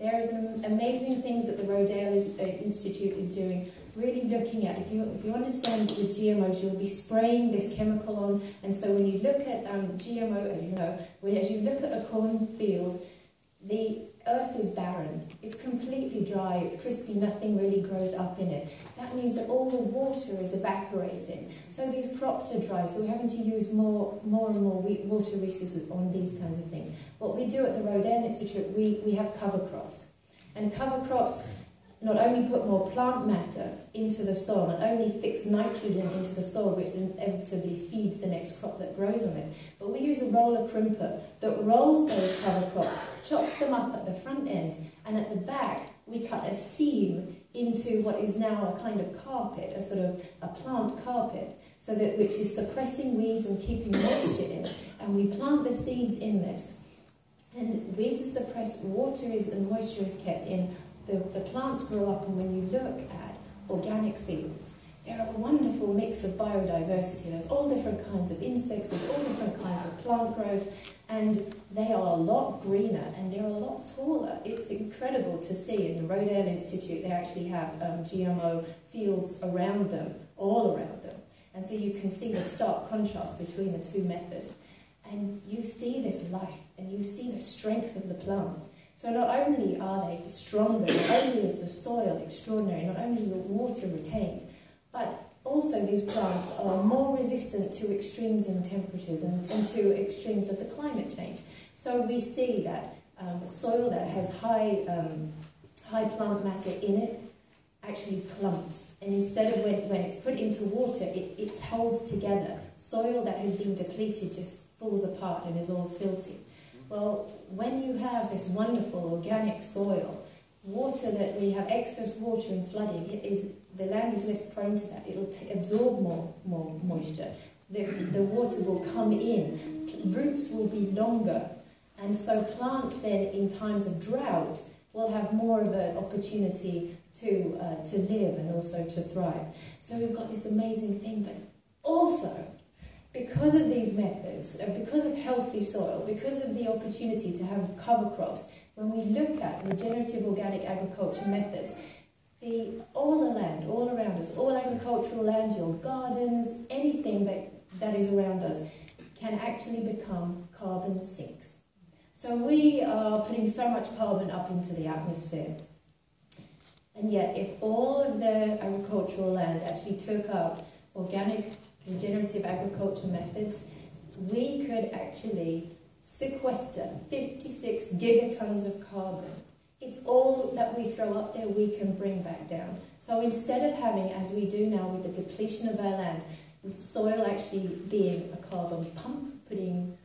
Speaker 9: There is amazing things that the Rodale uh, Institute is doing, really looking at. If you if you understand with GMOs, you'll be spraying this chemical on, and so when you look at um, GMO, as you know, when as you look at a cornfield, the earth is barren. It's completely dry. It's crispy. Nothing really grows up in it. That means that all the water is evaporating. So these crops are dry. So we're having to use more, more and more water resources on these kinds of things. What we do at the Rodale Institute, we, we have cover crops. And cover crops not only put more plant matter into the soil, not only fix nitrogen into the soil, which inevitably feeds the next crop that grows on it, but we use a roller crimper that rolls those cover crops, chops them up at the front end, and at the back we cut a seam into what is now a kind of carpet, a sort of a plant carpet, so that which is suppressing weeds and keeping moisture in. And we plant the seeds in this. And weeds are suppressed, water is and moisture is kept in the, the plants grow up, and when you look at organic fields, they're a wonderful mix of biodiversity. There's all different kinds of insects, there's all different kinds of plant growth, and they are a lot greener and they're a lot taller. It's incredible to see. In the Rodale Institute, they actually have um, GMO fields around them, all around them. And so you can see the stark contrast between the two methods. And you see this life and you see the strength of the plants. So not only are they stronger, not only is the soil extraordinary, not only is the water retained, but also these plants are more resistant to extremes in temperatures and, and to extremes of the climate change. So we see that um, soil that has high, um, high plant matter in it actually clumps. And instead of when, when it's put into water, it, it holds together. Soil that has been depleted just falls apart and is all silty. Well, when you have this wonderful organic soil, water that we have excess water in flooding, it is the land is less prone to that. It'll absorb more more moisture. The, the water will come in. Roots will be longer, and so plants then, in times of drought, will have more of an opportunity to uh, to live and also to thrive. So we've got this amazing thing, but also because of these methods, because of healthy soil, because of the opportunity to have cover crops, when we look at regenerative organic agriculture methods, the, all the land, all around us, all agricultural land, your gardens, anything that, that is around us, can actually become carbon sinks. So we are putting so much carbon up into the atmosphere. And yet, if all of the agricultural land actually took up organic regenerative agriculture methods, we could actually sequester 56 gigatons of carbon. It's all that we throw up there we can bring back down. So instead of having, as we do now with the depletion of our land, soil actually being a carbon pump, putting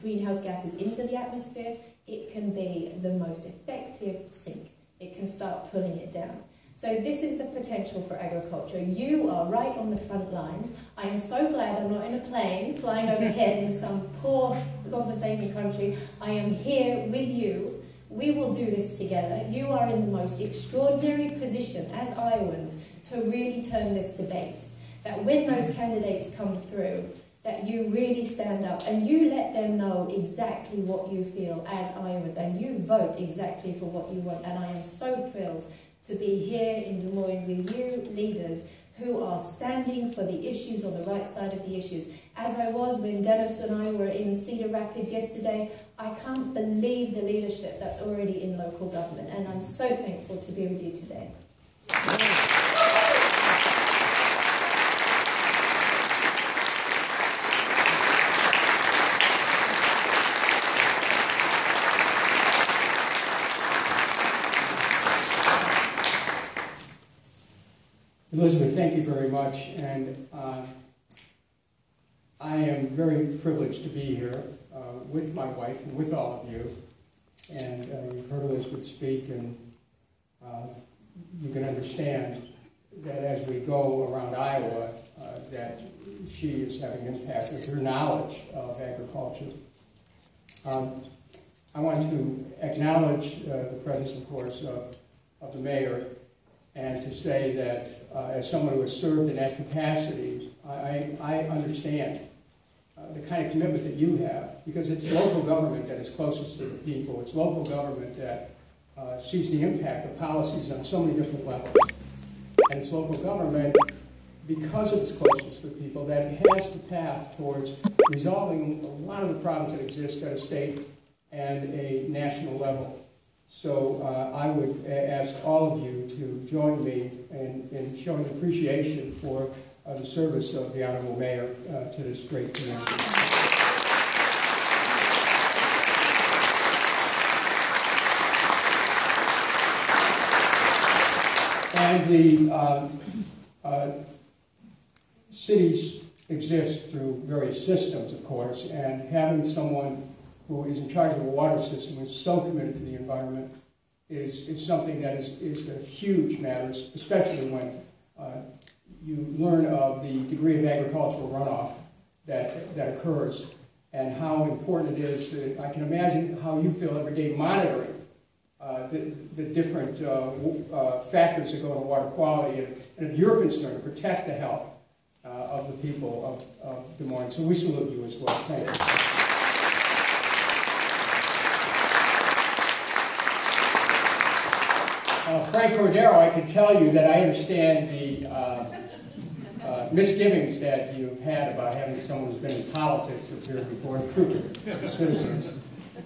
Speaker 9: greenhouse gases into the atmosphere, it can be the most effective sink. It can start pulling it down. So this is the potential for agriculture. You are right on the front line. I am so glad I'm not in a plane flying overhead in some poor, God forsake country. I am here with you. We will do this together. You are in the most extraordinary position as Iowans to really turn this debate. That when those candidates come through, that you really stand up and you let them know exactly what you feel as Iowans and you vote exactly for what you want. And I am so thrilled to be here in Des Moines with you leaders who are standing for the issues on the right side of the issues. As I was when Dennis and I were in Cedar Rapids yesterday, I can't believe the leadership that's already in local government, and I'm so thankful to be with you today.
Speaker 10: Elizabeth, thank you very much, and uh, I am very privileged to be here uh, with my wife and with all of you. And uh, you've heard Elizabeth speak, and uh, you can understand that as we go around Iowa, uh, that she is having an impact with her knowledge of agriculture. Um, I want to acknowledge uh, the presence, of course, of, of the mayor, and to say that uh, as someone who has served in that capacity, I, I understand uh, the kind of commitment that you have, because it's local government that is closest to the people. It's local government that uh, sees the impact of policies on so many different levels. And it's local government, because of its closeness to the people, that has the path towards resolving a lot of the problems that exist at a state and a national level. So uh, I would ask all of you to join me in, in showing appreciation for uh, the service of the Honorable Mayor uh, to this great community. And the um, uh, cities exist through various systems, of course, and having someone who is in charge of a water system is so committed to the environment is, is something that is, is a huge matter, especially when uh, you learn of the degree of agricultural runoff that, that occurs and how important it is. That I can imagine how you feel every day monitoring uh, the, the different uh, uh, factors that go into water quality, and, and if you're concerned to protect the health uh, of the people of, of Des Moines. So we salute you as well. Thank you. Uh, Frank Cordaro, I can tell you that I understand the uh, uh, misgivings that you've had about having someone who's been in politics appear before a citizens.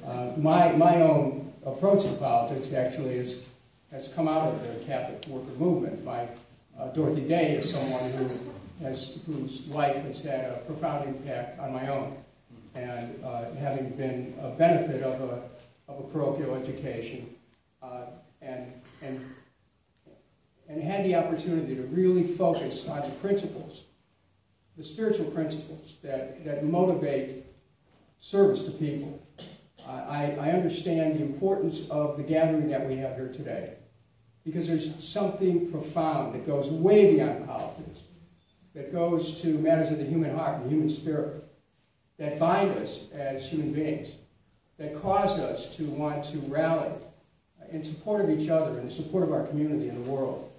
Speaker 10: Uh, my, my own approach to politics actually is, has come out of the Catholic worker movement. My, uh, Dorothy Day is someone who has, whose life has had a profound impact on my own. And uh, having been a benefit of a, of a parochial education, and, and, and had the opportunity to really focus on the principles, the spiritual principles that, that motivate service to people. I, I understand the importance of the gathering that we have here today because there's something profound that goes way beyond politics, that goes to matters of the human heart and the human spirit, that bind us as human beings, that cause us to want to rally in support of each other, in support of our community and the world.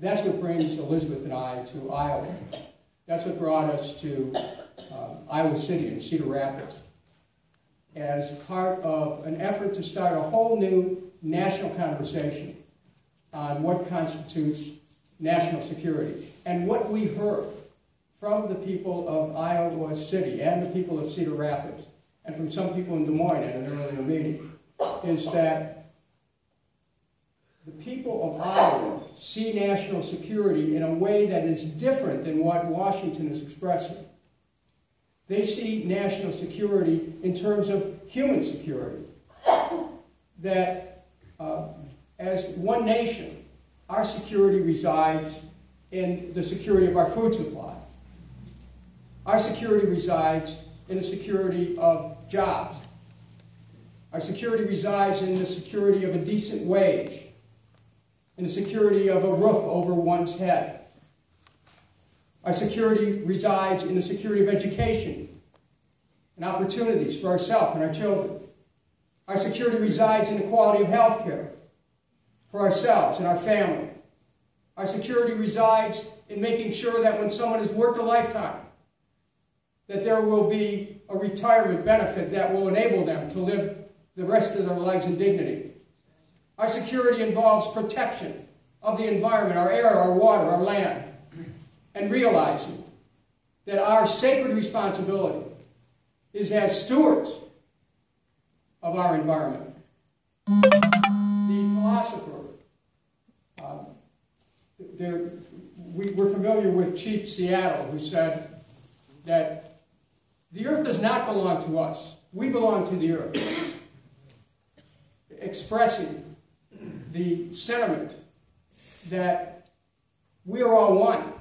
Speaker 10: That's what brings Elizabeth and I to Iowa. That's what brought us to um, Iowa City and Cedar Rapids as part of an effort to start a whole new national conversation on what constitutes national security. And what we heard from the people of Iowa City and the people of Cedar Rapids, and from some people in Des Moines at an earlier meeting, is that the people of Iowa see national security in a way that is different than what Washington is expressing. They see national security in terms of human security. That uh, as one nation, our security resides in the security of our food supply. Our security resides in the security of jobs. Our security resides in the security of a decent wage, in the security of a roof over one's head. Our security resides in the security of education and opportunities for ourselves and our children. Our security resides in the quality of health care for ourselves and our family. Our security resides in making sure that when someone has worked a lifetime, that there will be a retirement benefit that will enable them to live the rest of their lives in dignity. Our security involves protection of the environment, our air, our water, our land, and realizing that our sacred responsibility is as stewards of our environment. The philosopher, um, there, we, we're familiar with Chief Seattle, who said that the earth does not belong to us. We belong to the earth. Expressing the sentiment that we are all one,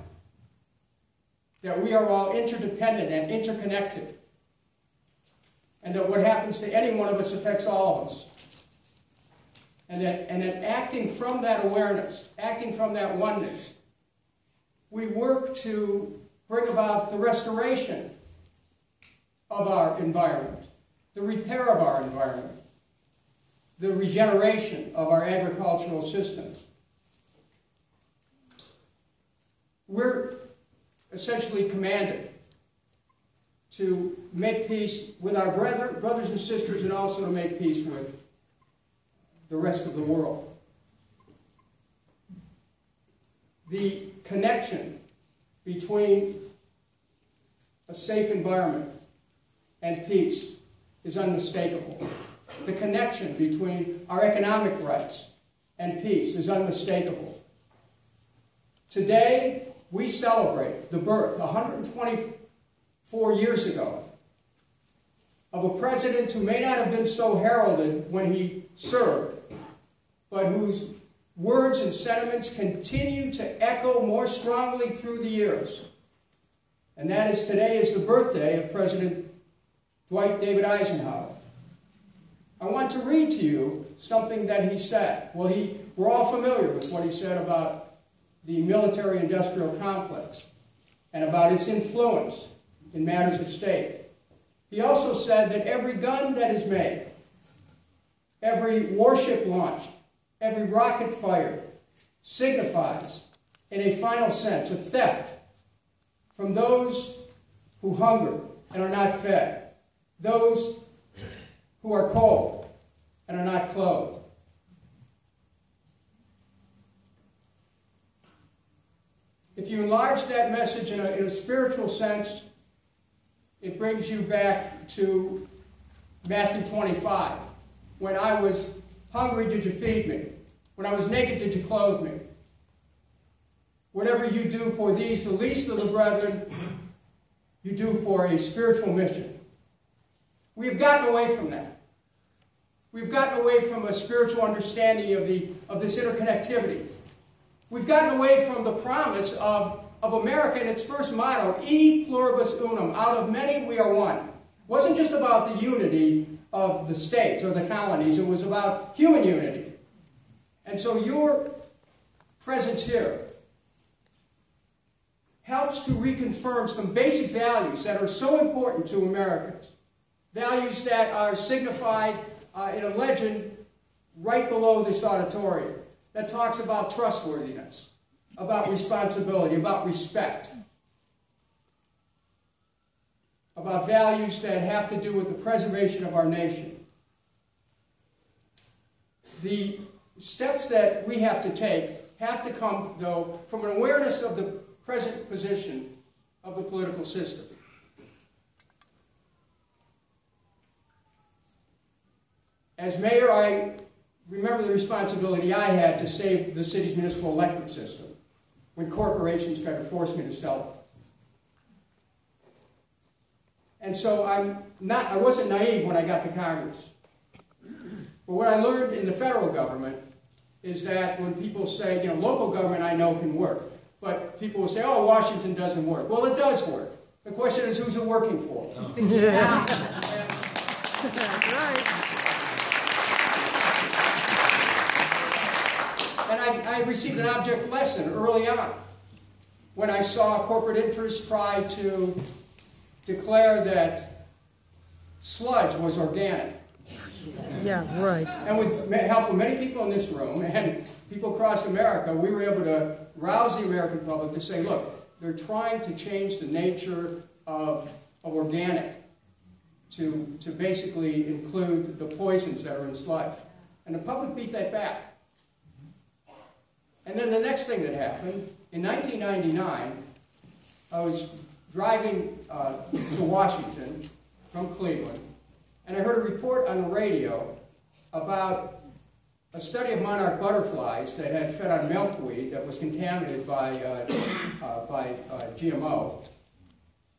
Speaker 10: that we are all interdependent and interconnected, and that what happens to any one of us affects all of us. And that, and that acting from that awareness, acting from that oneness, we work to bring about the restoration of our environment, the repair of our environment, the regeneration of our agricultural system. We're essentially commanded to make peace with our brother, brothers and sisters and also to make peace with the rest of the world. The connection between a safe environment and peace is unmistakable. The connection between our economic rights and peace is unmistakable. Today, we celebrate the birth, 124 years ago, of a president who may not have been so heralded when he served, but whose words and sentiments continue to echo more strongly through the years. And that is today is the birthday of President Dwight David Eisenhower. I want to read to you something that he said. Well, he, we're all familiar with what he said about the military industrial complex and about its influence in matters of state. He also said that every gun that is made, every warship launched, every rocket fired signifies, in a final sense, a theft from those who hunger and are not fed, those who are cold and are not clothed. If you enlarge that message in a, in a spiritual sense, it brings you back to Matthew 25. When I was hungry, did you feed me? When I was naked, did you clothe me? Whatever you do for these, the least of the brethren, you do for a spiritual mission. We have gotten away from that. We've gotten away from a spiritual understanding of, the, of this interconnectivity. We've gotten away from the promise of, of America and its first motto, E pluribus unum, out of many we are one. It wasn't just about the unity of the states or the colonies, it was about human unity. And so your presence here helps to reconfirm some basic values that are so important to Americans. Values that are signified uh, in a legend right below this auditorium that talks about trustworthiness, about responsibility, about respect, about values that have to do with the preservation of our nation. The steps that we have to take have to come, though, from an awareness of the present position of the political system. As mayor, I remember the responsibility I had to save the city's municipal electric system when corporations tried to force me to sell it. And so I'm not, I wasn't naive when I got to Congress. But what I learned in the federal government is that when people say, you know, local government I know can work, but people will say, oh, Washington doesn't work. Well, it does work. The question is, who's it working for?
Speaker 1: Yeah. That's right.
Speaker 10: And I, received an object lesson early on when I saw corporate interests try to declare that sludge was organic.
Speaker 1: Yeah, right.
Speaker 10: And with help from many people in this room and people across America, we were able to rouse the American public to say, look, they're trying to change the nature of, of organic to, to basically include the poisons that are in sludge. And the public beat that back. And then the next thing that happened, in 1999, I was driving uh, to Washington from Cleveland, and I heard a report on the radio about a study of monarch butterflies that had fed on milkweed that was contaminated by, uh, uh, by uh, GMO,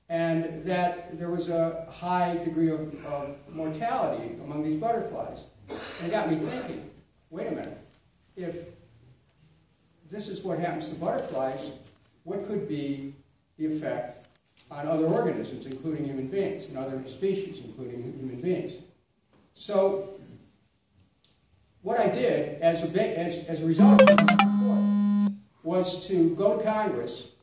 Speaker 10: and that there was a high degree of, of mortality among these butterflies. And it got me thinking, wait a minute, if this is what happens to butterflies, what could be the effect on other organisms, including human beings, and other species, including human beings? So what I did as a, as, as a result of the report was to go to Congress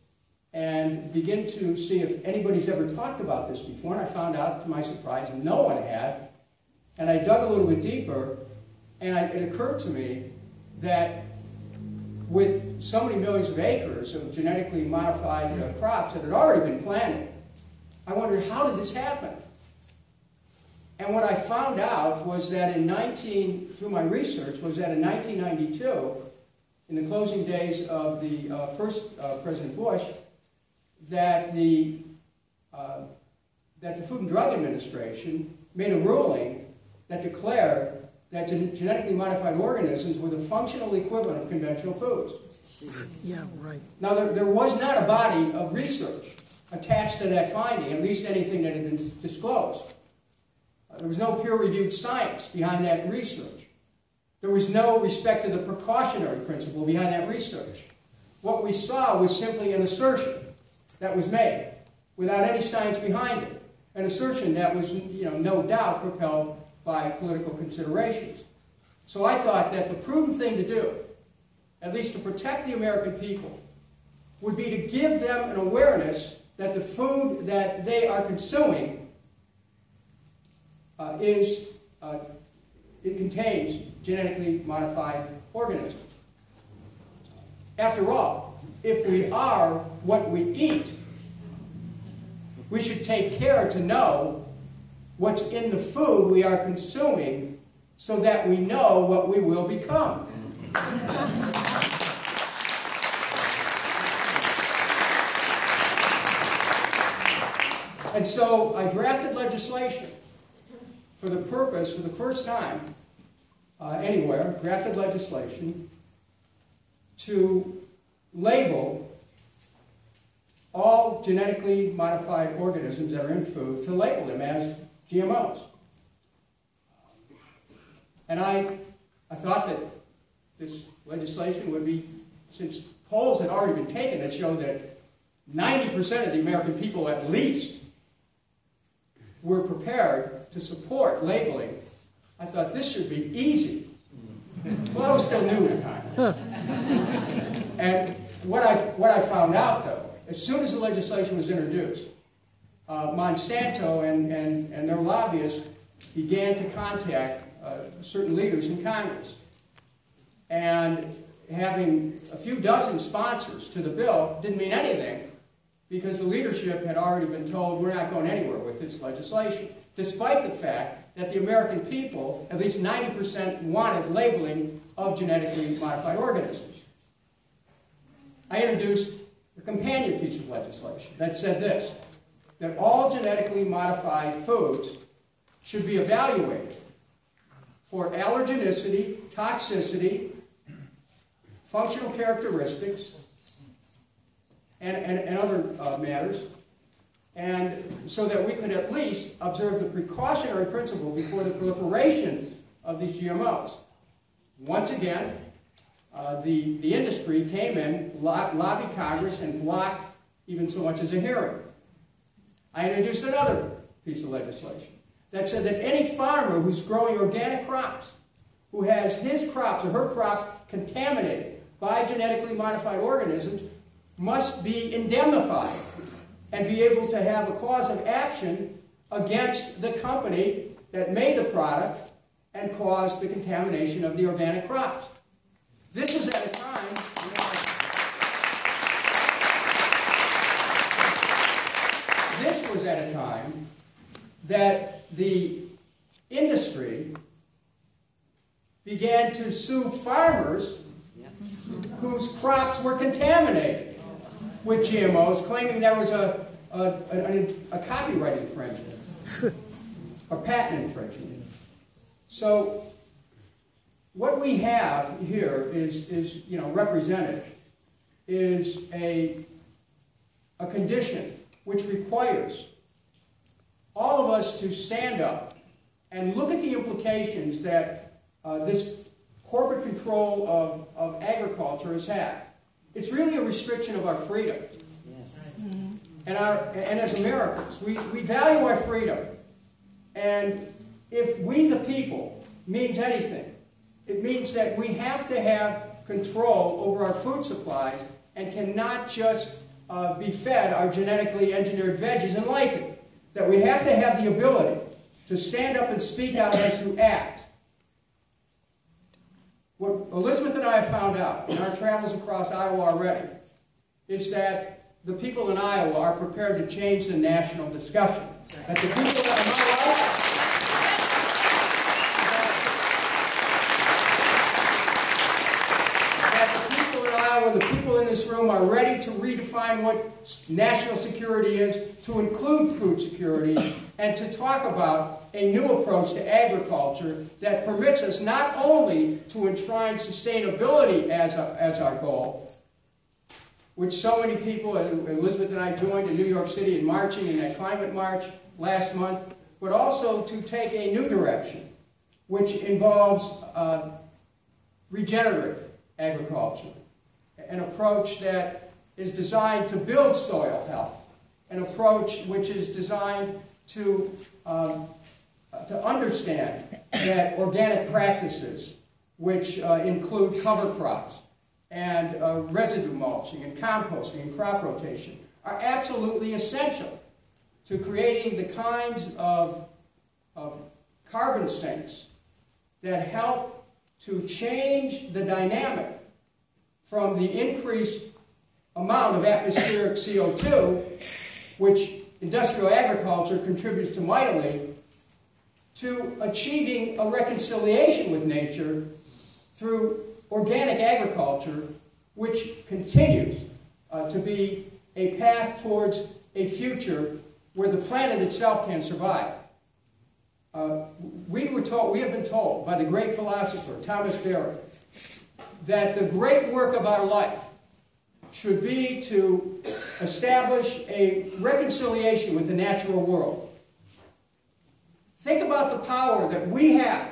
Speaker 10: and begin to see if anybody's ever talked about this before. And I found out, to my surprise, no one had. And I dug a little bit deeper, and I, it occurred to me that with so many millions of acres of genetically modified uh, crops that had already been planted, I wondered how did this happen? And what I found out was that in 19, through my research, was that in 1992, in the closing days of the uh, first uh, President Bush, that the uh, that the Food and Drug Administration made a ruling that declared that gen- genetically modified organisms were the functional equivalent of conventional foods.
Speaker 1: Yeah, right.
Speaker 10: Now, there, there was not a body of research attached to that finding, at least anything that had been disclosed. Uh, There was no peer-reviewed science behind that research. There was no respect to the precautionary principle behind that research. What we saw was simply an assertion that was made without any science behind it. An assertion that was, you know, no doubt propelled by political considerations. So I thought that the prudent thing to do, at least to protect the American people, would be to give them an awareness that the food that they are consuming uh, is, uh, it contains genetically modified organisms. After all, if we are what we eat, we should take care to know what's in the food we are consuming so that we know what we will become. And so I drafted legislation for the purpose, for the first time uh, anywhere, drafted legislation to label all genetically modified organisms that are in food, to label them as GMOs. And I, I thought that this legislation would be, since polls had already been taken that showed that 90% of the American people at least were prepared to support labeling, I thought this should be easy. Well, I was still new at the time. And what I, what I found out, though, as soon as the legislation was introduced, uh, Monsanto and, and, and their lobbyists began to contact uh, certain leaders in Congress. And having a few dozen sponsors to the bill didn't mean anything because the leadership had already been told we're not going anywhere with this legislation, despite the fact that the American people, at least 90%, wanted labeling of genetically modified organisms. I introduced a companion piece of legislation that said this that all genetically modified foods should be evaluated for allergenicity, toxicity, functional characteristics, and, and, and other uh, matters, and so that we could at least observe the precautionary principle before the proliferation of these GMOs. Once again, uh, the, the industry came in, lo- lobbied Congress, and blocked even so much as a hearing. I introduced another piece of legislation that said that any farmer who's growing organic crops, who has his crops or her crops contaminated by genetically modified organisms, must be indemnified and be able to have a cause of action against the company that made the product and caused the contamination of the organic crops. This was at a time this was at a time that the industry began to sue farmers whose crops were contaminated with GMOs, claiming there was a, a, a, a copyright infringement, a patent infringement. So what we have here is, is you know, represented is a, a condition which requires all of us to stand up and look at the implications that uh, this corporate control of, of agriculture has had. It's really a restriction of our freedom.
Speaker 7: Yes.
Speaker 10: And, our, and as Americans, we, we value our freedom. And if we the people means anything, It means that we have to have control over our food supplies and cannot just uh, be fed our genetically engineered veggies and like it. That we have to have the ability to stand up and speak out and to act. What Elizabeth and I have found out in our travels across Iowa already is that the people in Iowa are prepared to change the national discussion. That the people in Iowa, the people in this room are ready redefine what national security is, to include food security, and to talk about a new approach to agriculture that permits us not only to enshrine sustainability as, a, as our goal, which so many people, Elizabeth and I joined in New York City in marching in that climate march last month, but also to take a new direction, which involves uh, regenerative agriculture, an approach that is designed to build soil health, an approach which is designed to, um, to understand that organic practices, which uh, include cover crops and uh, residue mulching and composting and crop rotation, are absolutely essential to creating the kinds of, of carbon sinks that help to change the dynamic from the increased amount of atmospheric CO2, which industrial agriculture contributes to mightily, to achieving a reconciliation with nature through organic agriculture, which continues uh, to be a path towards a future where the planet itself can survive. Uh, we were told, we have been told by the great philosopher Thomas Berry that the great work of our life should be to establish a reconciliation with the natural world. Think about the power that we have,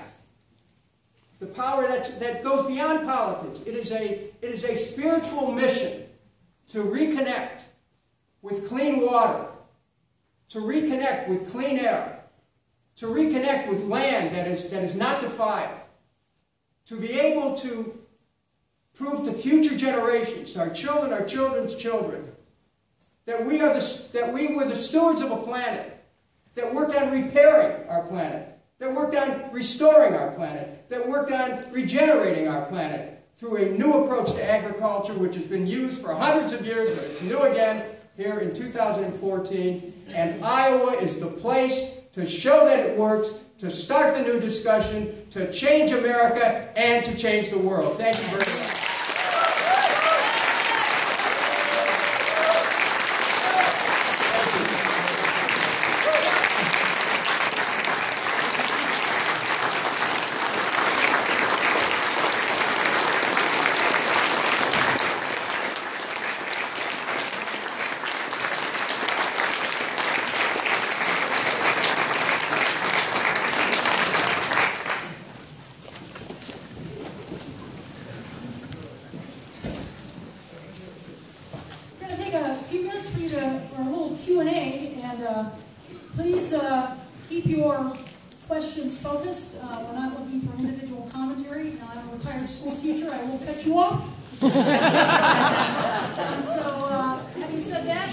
Speaker 10: the power that, that goes beyond politics. It is, a, it is a spiritual mission to reconnect with clean water, to reconnect with clean air, to reconnect with land that is, that is not defiled, to be able to prove to future generations, our children, our children's children, that we, are the, that we were the stewards of a planet that worked on repairing our planet, that worked on restoring our planet, that worked on regenerating our planet through a new approach to agriculture which has been used for hundreds of years, but it's new again here in 2014. And Iowa is the place to show that it works, to start the new discussion, to change America, and to change the world. Thank you very much.
Speaker 3: We're going to take a few minutes for you to, for a little Q and A, and uh, please uh, keep your questions focused. Uh, we're not looking for individual commentary. Now, I'm a retired school teacher. I will cut you off. and so, uh, having said that,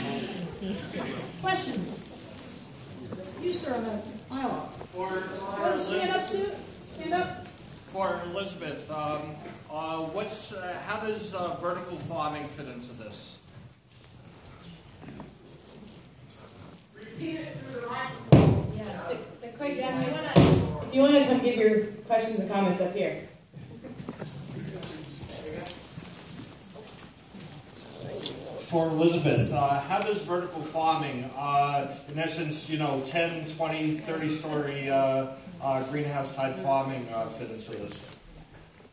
Speaker 3: questions? You, sir, in the aisle.
Speaker 11: For, for
Speaker 3: Want to stand up,
Speaker 11: Elizabeth,
Speaker 3: Sue? Stand up.
Speaker 11: for Elizabeth, um, uh, what's, uh, how does uh, vertical farming fit into this?
Speaker 8: Yeah, the, the question is, if you want to come give your questions and comments up here.
Speaker 11: For Elizabeth, uh, how does vertical farming, uh, in essence, you know, 10, 20, 30 story uh, uh, greenhouse type farming uh, fit into this?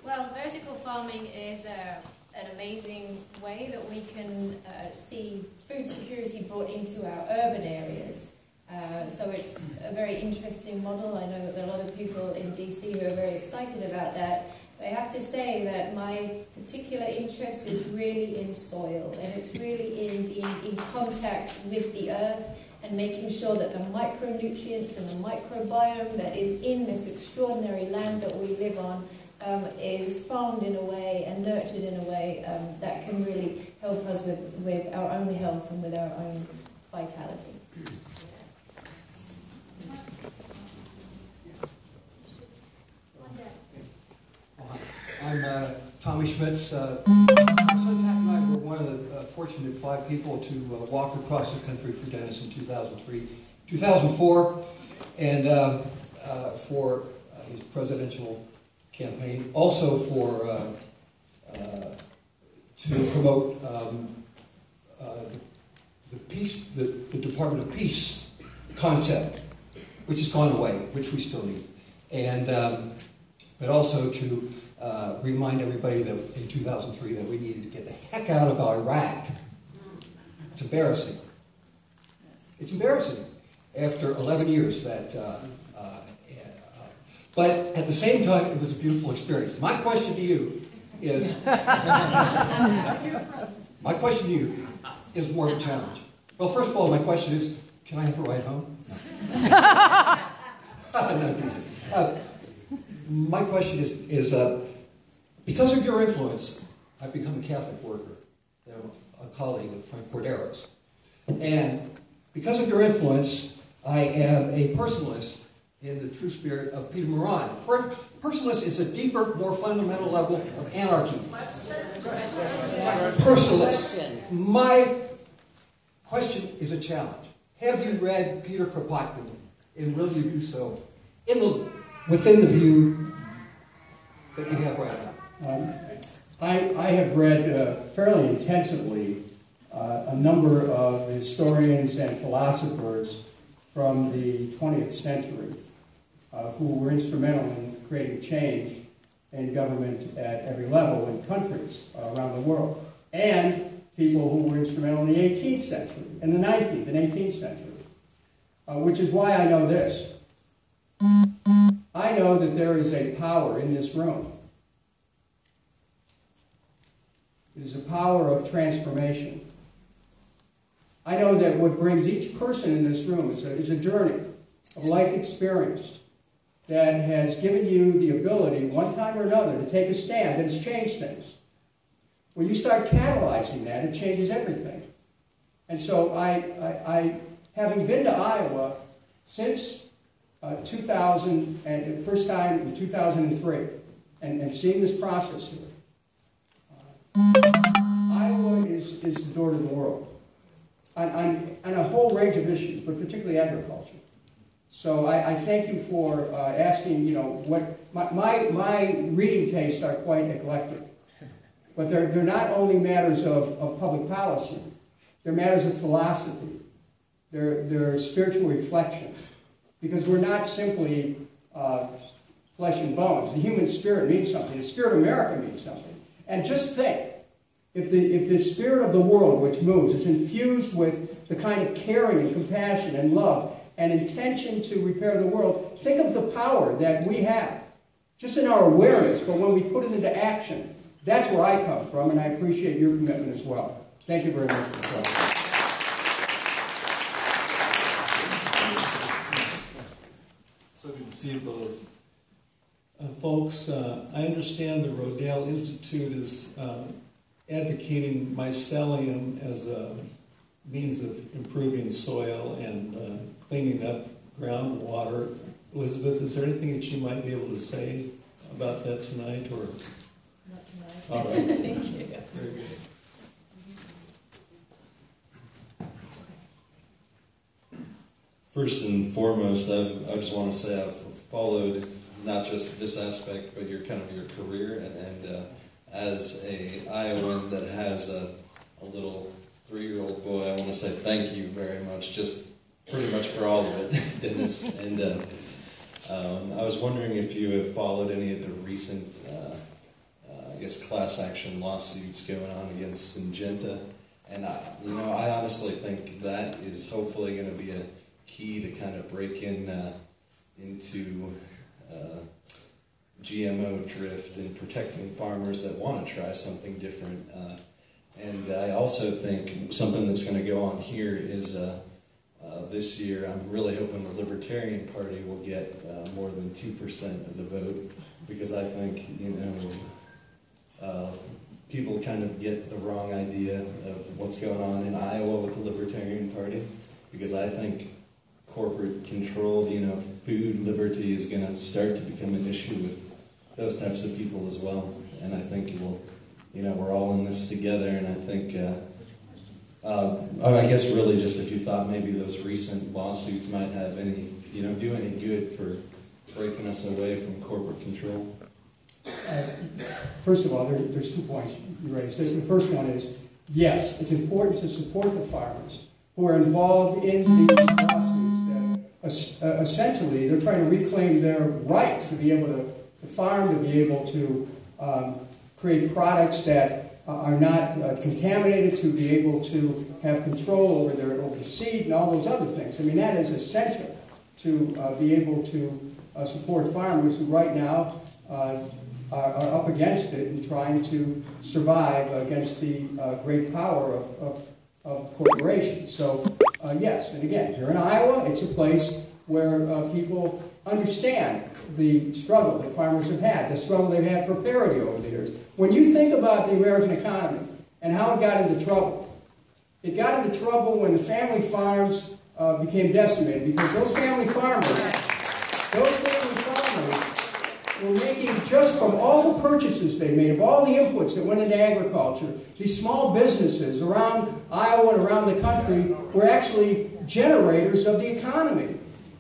Speaker 9: Well, vertical farming is uh, an amazing way that we can uh, see food security brought into our urban areas. Uh, so it's a very interesting model. I know that there are a lot of people in DC who are very excited about that. But I have to say that my particular interest is really in soil, and it's really in being in contact with the earth and making sure that the micronutrients and the microbiome that is in this extraordinary land that we live on um, is farmed in a way and nurtured in a way um, that can really help us with, with our own health and with our own vitality.
Speaker 12: I'm uh, Tommy Schmitz. Uh, and I were one of the uh, fortunate five people to uh, walk across the country for Dennis in 2003, 2004, and uh, uh, for uh, his presidential campaign. Also for uh, to promote um, the, the peace, the, the Department of Peace concept, which has gone away, which we still need, and um, but also to uh, remind everybody that in 2003 that we needed to get the heck out of Iraq. It's embarrassing. It's embarrassing after 11 years that. Uh, uh, but at the same time, it was a beautiful experience. My question to you is. my question to you is more of a challenge. Well, first of all, my question is, can I have a ride home? no, teasing. Uh, my question is, is uh, because of your influence, I've become a Catholic worker, a colleague of Frank Cordaro's. And because of your influence, I am a personalist in the true spirit of Peter Maurin. Per- personalist is a deeper, more fundamental level of anarchy. Personalist. My question is a challenge. Have you read Peter Kropotkin, and will you do so in the, within the view that you have right now?
Speaker 10: Um, I, I have read uh, fairly intensively uh, a number of historians and philosophers from the 20th century uh, who were instrumental in creating change in government at every level in countries around the world, and people who were instrumental in the 18th century, in the 19th and 18th century, uh, which is why I know this. I know that there is a power in this room It is a power of transformation. I know that what brings each person in this room is a, is a journey of life experience that has given you the ability, one time or another, to take a stand that has changed things. When you start catalyzing that, it changes everything. And so I, I, I having been to Iowa since uh, 2000, and the first time in 2003, and, and seeing this process here, Iowa is, is the door to the world on, on, on a whole range of issues, but particularly agriculture. So I, I thank you for uh, asking, you know, what my, my, my reading tastes are quite eclectic. But they're, they're not only matters of, of public policy, they're matters of philosophy, they're, they're spiritual reflection. Because we're not simply uh, flesh and bones. The human spirit means something. The spirit of America means something. And just think, if the, if the spirit of the world which moves is infused with the kind of caring and compassion and love and intention to repair the world, think of the power that we have, just in our awareness, but when we put it into action. That's where I come from, and I appreciate your commitment as well. Thank you very much for the question.
Speaker 13: See you both. Uh, folks, uh, I understand the Rodale Institute is um, advocating mycelium as a means of improving soil and uh, cleaning up groundwater. Elizabeth, is there anything that you might be able to say about that tonight, or?
Speaker 9: Not tonight.
Speaker 13: All right.
Speaker 9: Thank you.
Speaker 13: Very good.
Speaker 14: First and foremost, I, I just want to say I've followed not just this aspect, but your kind of your career, and, and uh, as a Iowan that has a, a little three-year-old boy, I want to say thank you very much, just pretty much for all of it, Dennis. And uh, um, I was wondering if you have followed any of the recent, uh, uh, I guess, class action lawsuits going on against Syngenta. And I, you know, I honestly think that is hopefully going to be a key to kind of break in uh, into uh, GMO drift and protecting farmers that want to try something different. Uh, and I also think something that's going to go on here is uh, uh, this year, I'm really hoping the Libertarian Party will get uh, more than 2% of the vote because I think, you know, people kind of get the wrong idea of what's going on in Iowa with the Libertarian Party, because I think corporate control, you know, food liberty is going to start to become an issue with those types of people as well. And I think we'll, you know, we're all in this together, and I think, uh, uh, I guess really just if you thought maybe those recent lawsuits might have any, you know, do any good for breaking us away from corporate control.
Speaker 10: Uh, First of all, there, there's two points you raised. The first one is, yes, it's important to support the farmers who are involved in these lawsuits that es- uh, essentially they're trying to reclaim their right to be able to, to farm, to be able to um, create products that are not uh, contaminated, to be able to have control over their over seed and all those other things. I mean, that is essential to uh, be able to uh, support farmers who right now uh, are, are up against it and trying to survive against the uh, great power of, of, of corporations. So, uh, yes, and again, here in Iowa, it's a place where uh, people understand the struggle that farmers have had, the struggle they've had for parity over the years. When you think about the American economy and how it got into trouble, it got into trouble when the family farms uh, became decimated because those family farmers, those family farmers were making just from all the purchases they made, of all the inputs that went into agriculture, these small businesses around Iowa and around the country were actually generators of the economy.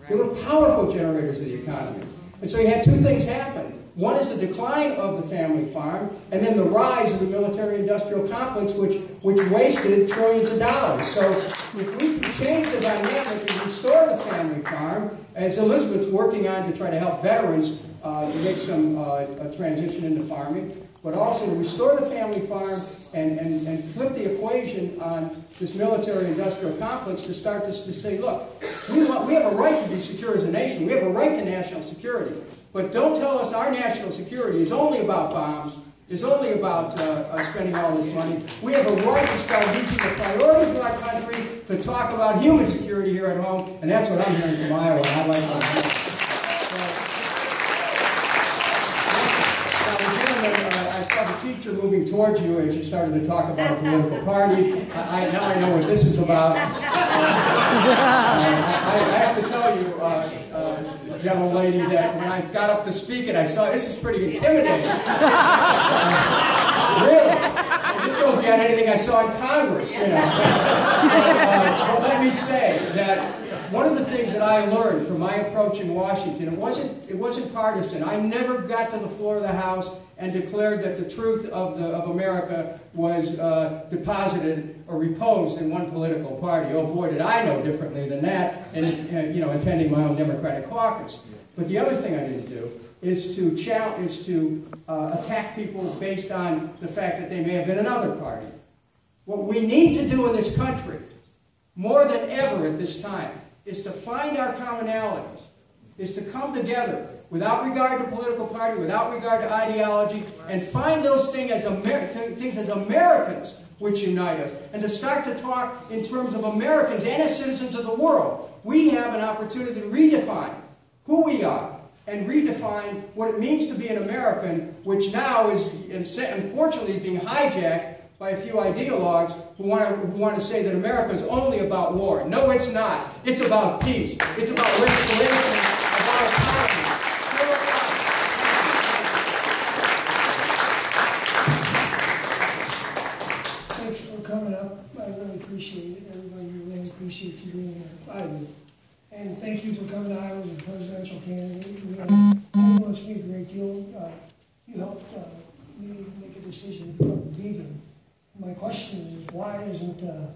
Speaker 10: They were powerful generators of the economy. And so you had two things happen. One is the decline of the family farm, and then the rise of the military-industrial complex, which, which wasted trillions of dollars. So if we can change the dynamic and restore the family farm, as Elizabeth's working on to try to help veterans uh, to make some uh, transition into farming, but also to restore the family farm and, and, and flip the equation on this military-industrial complex to start to, to say, look, we, want, we have a right to be secure as a nation. We have a right to national security. But don't tell us our national security is only about bombs, is only about uh, uh, spending all this money. We have a right to start reaching the priorities of our country to talk about human security here at home, and that's what I'm hearing from Iowa, I like that. Now, gentlemen, uh, I saw the teacher moving towards you as you started to talk about a political party. I, I, now I know what this is about. Uh, I, I have to tell you, uh, uh, gentle lady, that when I got up to speak and I saw this is pretty intimidating. Really, this don't get anything I saw in Congress, you know. Uh, but let me say that one of the things that I learned from my approach in Washington, it wasn't it wasn't partisan. I never got to the floor of the House and declared that the truth of the of America was uh, deposited or reposed in one political party. Oh boy, did I know differently than that, and uh, you know, attending my own Democratic caucus. But the other thing I didn't do is to challenge, is to uh, attack people based on the fact that they may have been another party. What we need to do in this country, more than ever at this time, is to find our commonalities, is to come together without regard to political party, without regard to ideology, and find those things as, Amer- things as Americans which unite us, and to start to talk in terms of Americans and as citizens of the world. We have an opportunity to redefine who we are and redefine what it means to be an American, which now is unfortunately being hijacked by a few ideologues who want to who want to say that America is only about war. No, it's not. It's about peace. It's about restoration of our economy.
Speaker 15: Thanks for coming up. I really appreciate it. Everybody really appreciates you being here. I do. And thank you for coming to Iowa as a presidential candidate. You know, influenced me a great deal. Uh, you helped uh, me make a decision to become vegan. My question is, why isn't uh,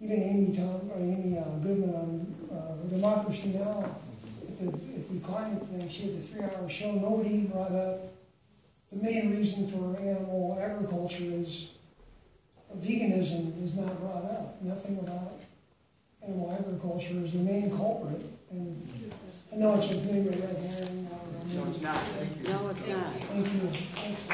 Speaker 15: even Amy Tom or Amy uh, Goodman on uh, Democracy Now? If the, if the climate thing, she had the three-hour show. Nobody brought up the main reason for animal agriculture is veganism is not brought up. Nothing about animal agriculture is the main culprit. And I know it's a big red herring. No, it's not.
Speaker 7: No, it's not.
Speaker 15: Thank you. Thanks.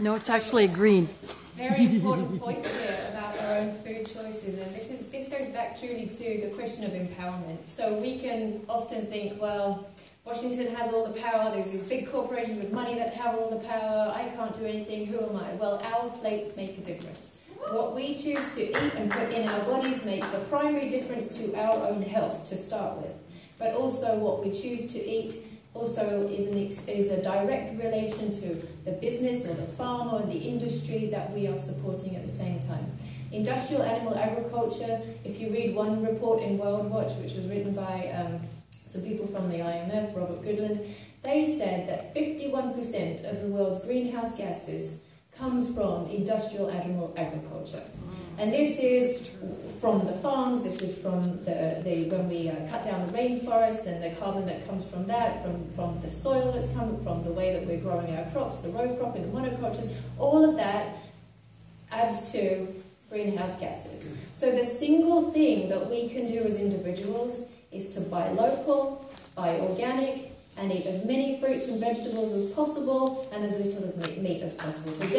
Speaker 1: No, it's actually green.
Speaker 9: Very important point here about our own food choices, and this is this goes back truly to the question of empowerment. So we can often think, well, Washington has all the power. There's these big corporations with money that have all the power. I can't do anything. Who am I? Well, our plates make a difference. What we choose to eat and put in our bodies makes the primary difference to our own health to start with. But also, what we choose to eat also is, an, is a direct relation to the business or the farm or the industry that we are supporting at the same time. Industrial animal agriculture, if you read one report in World Watch, which was written by um, some people from the IMF, Robert Goodland, they said that 51% of the world's greenhouse gases comes from industrial animal agriculture. And this is from the farms, this is from the, the when we uh, cut down the rainforest and the carbon that comes from that, from, from the soil that's coming from the way that we're growing our crops, the row crop and the monocultures, all of that adds to greenhouse gases. So the single thing that we can do as individuals is to buy local, buy organic, and eat as many fruits and vegetables as possible and as little as meat, meat as possible. So both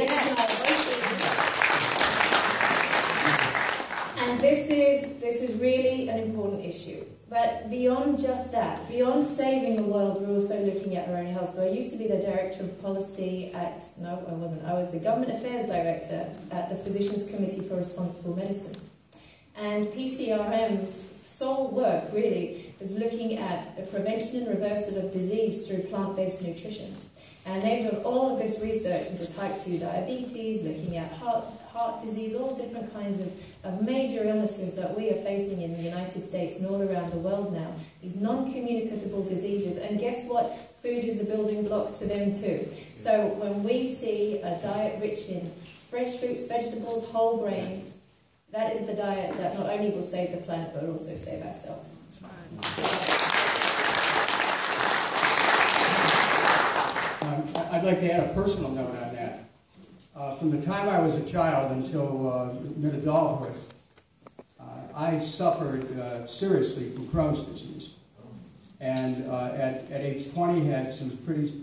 Speaker 9: and this is this is really an important issue. But beyond just that, beyond saving the world, we're also looking at our own health. So I used to be the director of policy at no, I wasn't. I was the government affairs director at the Physicians Committee for Responsible Medicine. And PCRM's sole work really is looking at the prevention and reversal of disease through plant-based nutrition. And they've done all of this research into type 2 diabetes, looking at heart, heart disease, all different kinds of, of major illnesses that we are facing in the United States and all around the world now. These non-communicable diseases. And guess what? Food is the building blocks to them too. So when we see a diet rich in fresh fruits, vegetables, whole grains, that is the diet that not only will save the planet but also save ourselves.
Speaker 10: Um, I'd like to add a personal note on that. Uh, From the time I was a child until uh, mid-adulthood, uh, I suffered uh, seriously from Crohn's disease. And uh, at, at age 20, had some pretty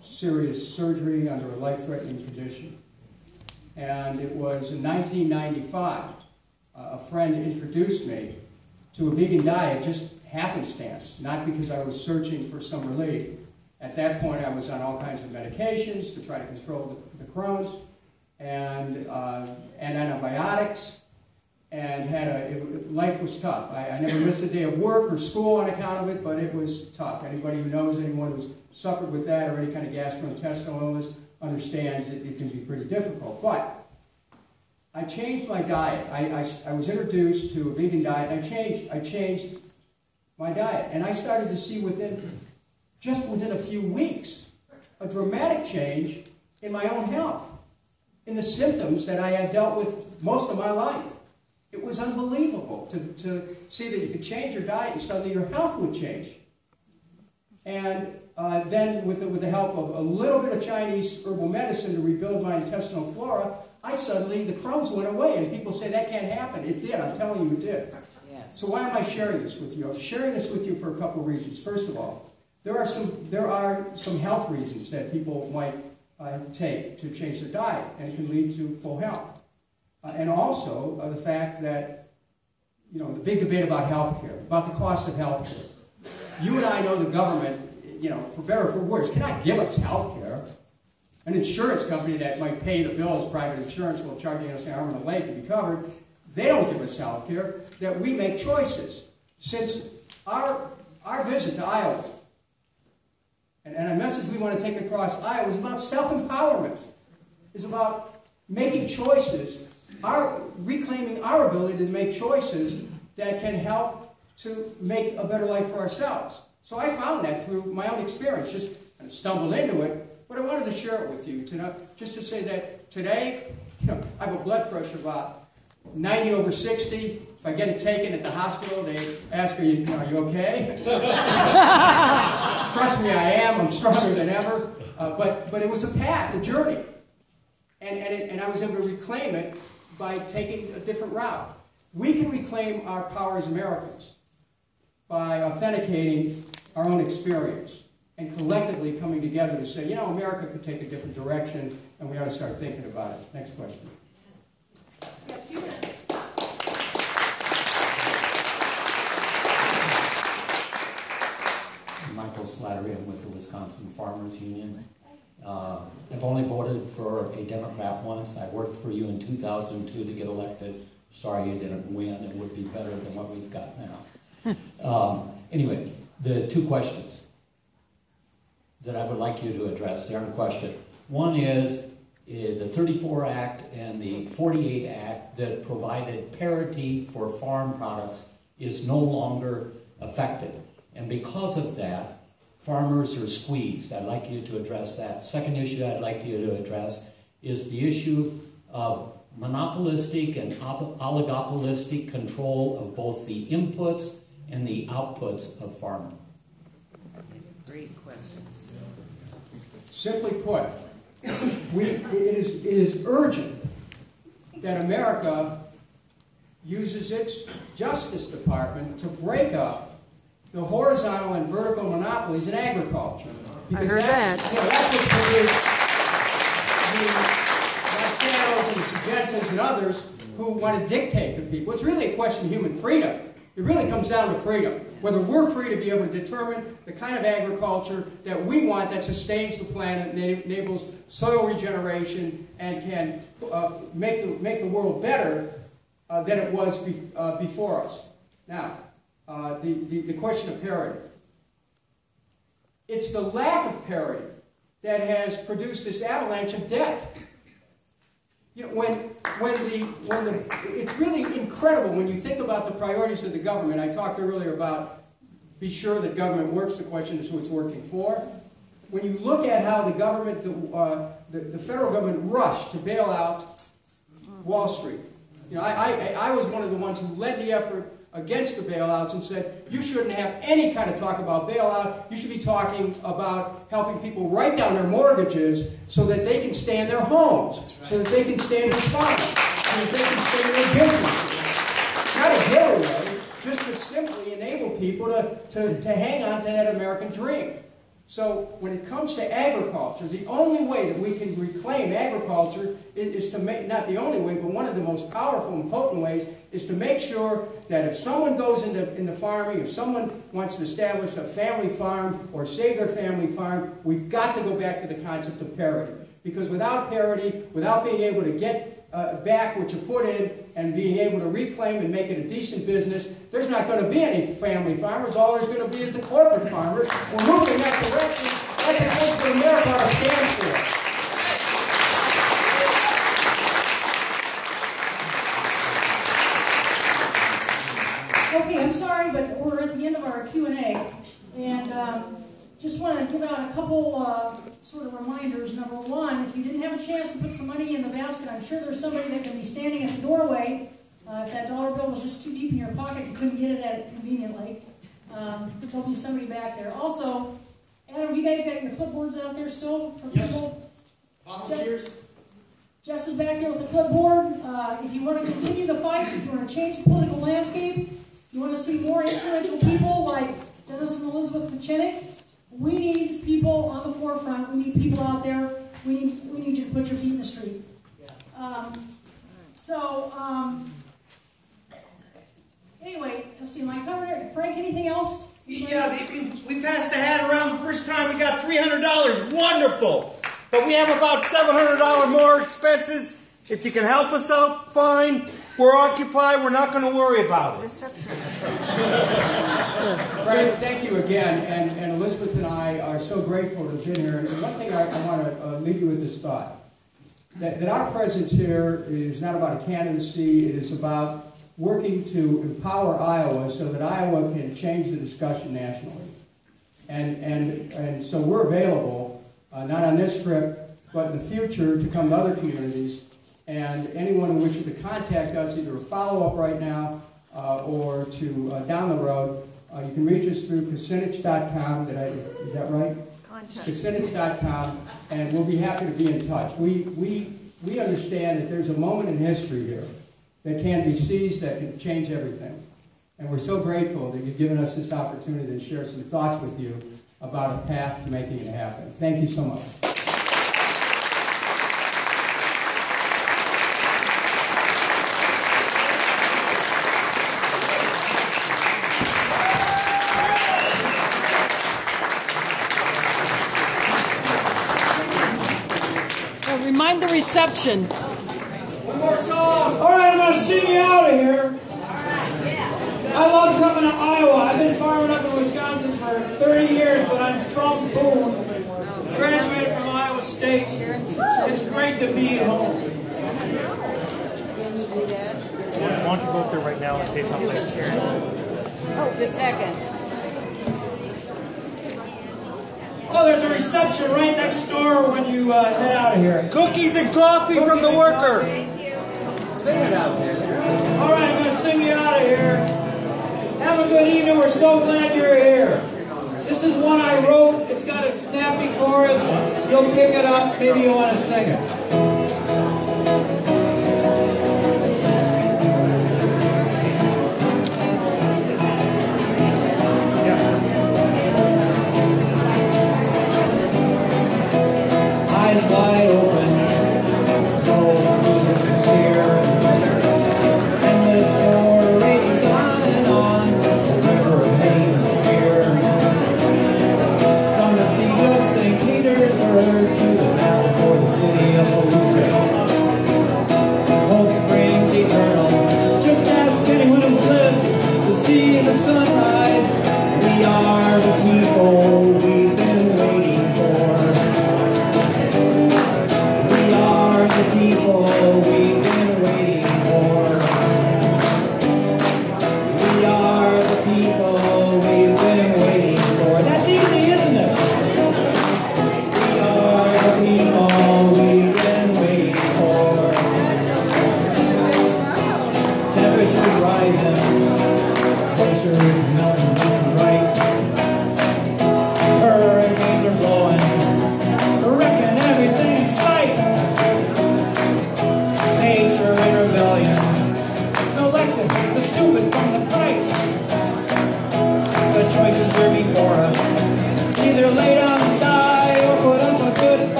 Speaker 10: serious surgery under a life-threatening condition. And it was in 1995, uh, a friend introduced me to a vegan diet, just happenstance, not because I was searching for some relief. At that point, I was on all kinds of medications to try to control the, the Crohn's and, uh, and antibiotics, and had a, it, life was tough. I, I never missed a day of work or school on account of it, but it was tough. Anybody who knows anyone who's suffered with that or any kind of gastrointestinal illness understands it, it can be pretty difficult. But I changed my diet. I, I, I was introduced to a vegan diet. I changed, I changed my diet, and I started to see within, just within a few weeks, a dramatic change in my own health, in the symptoms that I had dealt with most of my life. It was unbelievable to, to see that you could change your diet and suddenly your health would change. And uh, then, with the, with the help of a little bit of Chinese herbal medicine to rebuild my intestinal flora, I suddenly, the Crohn's went away. And people say that can't happen. It did. I'm telling you, it did. So why am I sharing this with you? I'm sharing this with you for a couple of reasons. First of all, there are some there are some health reasons that people might uh, take to change their diet, and it can lead to full health. Uh, and also uh, the fact that you know the big debate about health care, about the cost of health care. You and I know the government, you know, for better or for worse, cannot give us health care. An insurance company that might pay the bills, private insurance, while charging us an arm and a leg to be covered, they don't give us health care, that we make choices. Since our, our visit to Iowa, and, and a message we want to take across Iowa is about self-empowerment. It's about making choices, our, reclaiming our ability to make choices that can help to make a better life for ourselves. So I found that through my own experience, just kind of stumbled into it, but I wanted to share it with you, to know, just to say that today, you know, I have a blood pressure about 90 over 60. If I get it taken at the hospital, they ask, are you, are you okay? Trust me, I am. I'm stronger than ever. Uh, but, but it was a path, a journey. And, and, it, and I was able to reclaim it by taking a different route. We can reclaim our power as Americans by authenticating our own experience and collectively coming together to say, you know, America could take a different direction and we ought to start thinking about it. Next question.
Speaker 16: Michael Slattery, I'm with the Wisconsin Farmers Union. Uh, I've only voted for a Democrat once. I worked for you in 2002 to get elected. Sorry you didn't win. It would be better than what we've got now. um, anyway, the two questions that I would like you to address. They're in question. One is Eh, the 34 Act and the 48 Act that provided parity for farm products is no longer effective. And because of that, farmers are squeezed. I'd like you to address that. Second issue I'd like you to address is the issue of monopolistic and oligopolistic control of both the inputs and the outputs of farming.
Speaker 7: Great questions.
Speaker 10: Simply put, we, it, is, it is urgent that America uses its Justice Department to break up the horizontal and vertical monopolies in agriculture.
Speaker 1: I heard that.
Speaker 10: You know, that's what produced the Monsantos and the Syngenta's and others who want to dictate to people. It's really a question of human freedom. It really comes down to freedom. Whether we're free to be able to determine the kind of agriculture that we want that sustains the planet, enables soil regeneration, and can uh, make, the, make the world better uh, than it was be, uh, before us. Now, uh, the, the, the question of parity. It's the lack of parity that has produced this avalanche of debt. You know, when, when the, when the, it's really incredible when you think about the priorities of the government. I talked earlier about be sure that government works. The question is who it's working for. When you look at how the government, the, uh, the, the, federal government rushed to bail out Wall Street. You know, I, I, I was one of the ones who led the effort against the bailouts and said, you shouldn't have any kind of talk about bailout. You should be talking about helping people write down their mortgages so that they can stay in their homes, right. so that they can stay in their farms, so that they can stay in their businesses. Not a giveaway, just to simply enable people to, to, to hang on to that American dream. So when it comes to agriculture, the only way that we can reclaim agriculture is, to make, not the only way, but one of the most powerful and potent ways, is to make sure that if someone goes into, into farming, if someone wants to establish a family farm or save their family farm, we've got to go back to the concept of parity. Because without parity, without being able to get uh, back what you put in and being able to reclaim and make it a decent business, there's not going to be any family farmers. All there's going to be is the corporate farmers. We're moving that direction. That's what America ought to stand for.
Speaker 3: Okay, I'm sorry, but we're at the end of our Q&A. And um, just want to give out a couple uh, sort of reminders. Number one, if you didn't have a chance to put some money in the basket, I'm sure there's somebody that can be standing at the doorway. Uh, if that dollar bill was just too deep in your pocket, you couldn't get it at it conveniently. Um, there'll be somebody back there. Also, Adam, you guys got your clipboards out there still for
Speaker 2: yes.
Speaker 3: people?
Speaker 2: Volunteers?
Speaker 3: Jess is back there with the clipboard. Uh, if you want to continue the fight, if you want to change the political landscape, you want to see more influential people like Dennis and Elizabeth Kucinich, we need people on the forefront. We need people out there. We need, we need you to put your feet in the street. Um, so, um, anyway, let's see, am I covering it? Frank, anything else?
Speaker 4: Yeah, we passed the hat around the first time. We got $300. Wonderful. But we have about $700 more expenses. If you can help us out, fine. We're occupied. We're not going to worry about it.
Speaker 10: Frank, thank you again. And, and Elizabeth and I are so grateful to have been here. And one thing I, I want to uh, leave you with this thought. That, that our presence here is not about a candidacy. It is about working to empower Iowa so that Iowa can change the discussion nationally. And, and, and so we're available, uh, not on this trip, but in the future to come to other communities and anyone who wishes to contact us, either a follow-up right now uh, or to uh, down the road, uh, you can reach us through kucinich.com. Did I, is that right?
Speaker 1: Contact.
Speaker 10: Kucinich.com, and we'll be happy to be in touch. We, we, we understand that there's a moment in history here that can be seized that can change everything. And we're so grateful that you've given us this opportunity to share some thoughts with you about a path to making it happen. Thank you so much.
Speaker 1: reception.
Speaker 4: One more song.
Speaker 2: All right, I'm going to sing you out of here. I love coming to Iowa. I've been farming up in Wisconsin for 30 years, but I'm from Boone. Graduated from Iowa State. It's great to be home.
Speaker 17: Why don't you go up there right now and say something?
Speaker 7: Oh, just a second.
Speaker 2: reception right next door when you uh, head out of here.
Speaker 4: Cookies and coffee Cookies from the worker. Sing it out there.
Speaker 2: All right, I'm going to sing you out of here. Have a good evening. We're so glad you're here. This is one I wrote. It's got a snappy chorus. You'll pick it up. Maybe you want to sing it.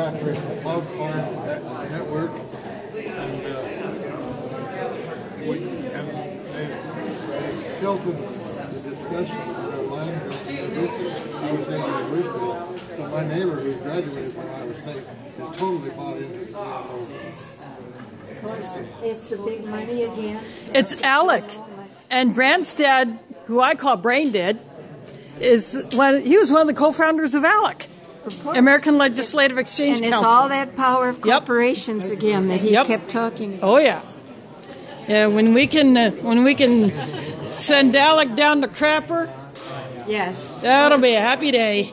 Speaker 18: Factory for Cloud Farm Network, and uh, we, and they, they tilted the discussion on our line. I was thinking of Wisdom. So my neighbor who graduated from Iowa State is totally bought into the
Speaker 19: Of course, It's the big money again.
Speaker 1: It's ALEC. And Branstad, who I call Brain Dead, is one, he was one of the co-founders of ALEC, American Legislative Exchange
Speaker 19: And it's
Speaker 1: Council.
Speaker 19: all that power of corporations again that he
Speaker 1: Yep.
Speaker 19: kept talking about.
Speaker 1: Oh yeah, yeah. When we can, uh, when we can send ALEC down to Crapper,
Speaker 19: Yes.
Speaker 1: that'll be a happy day.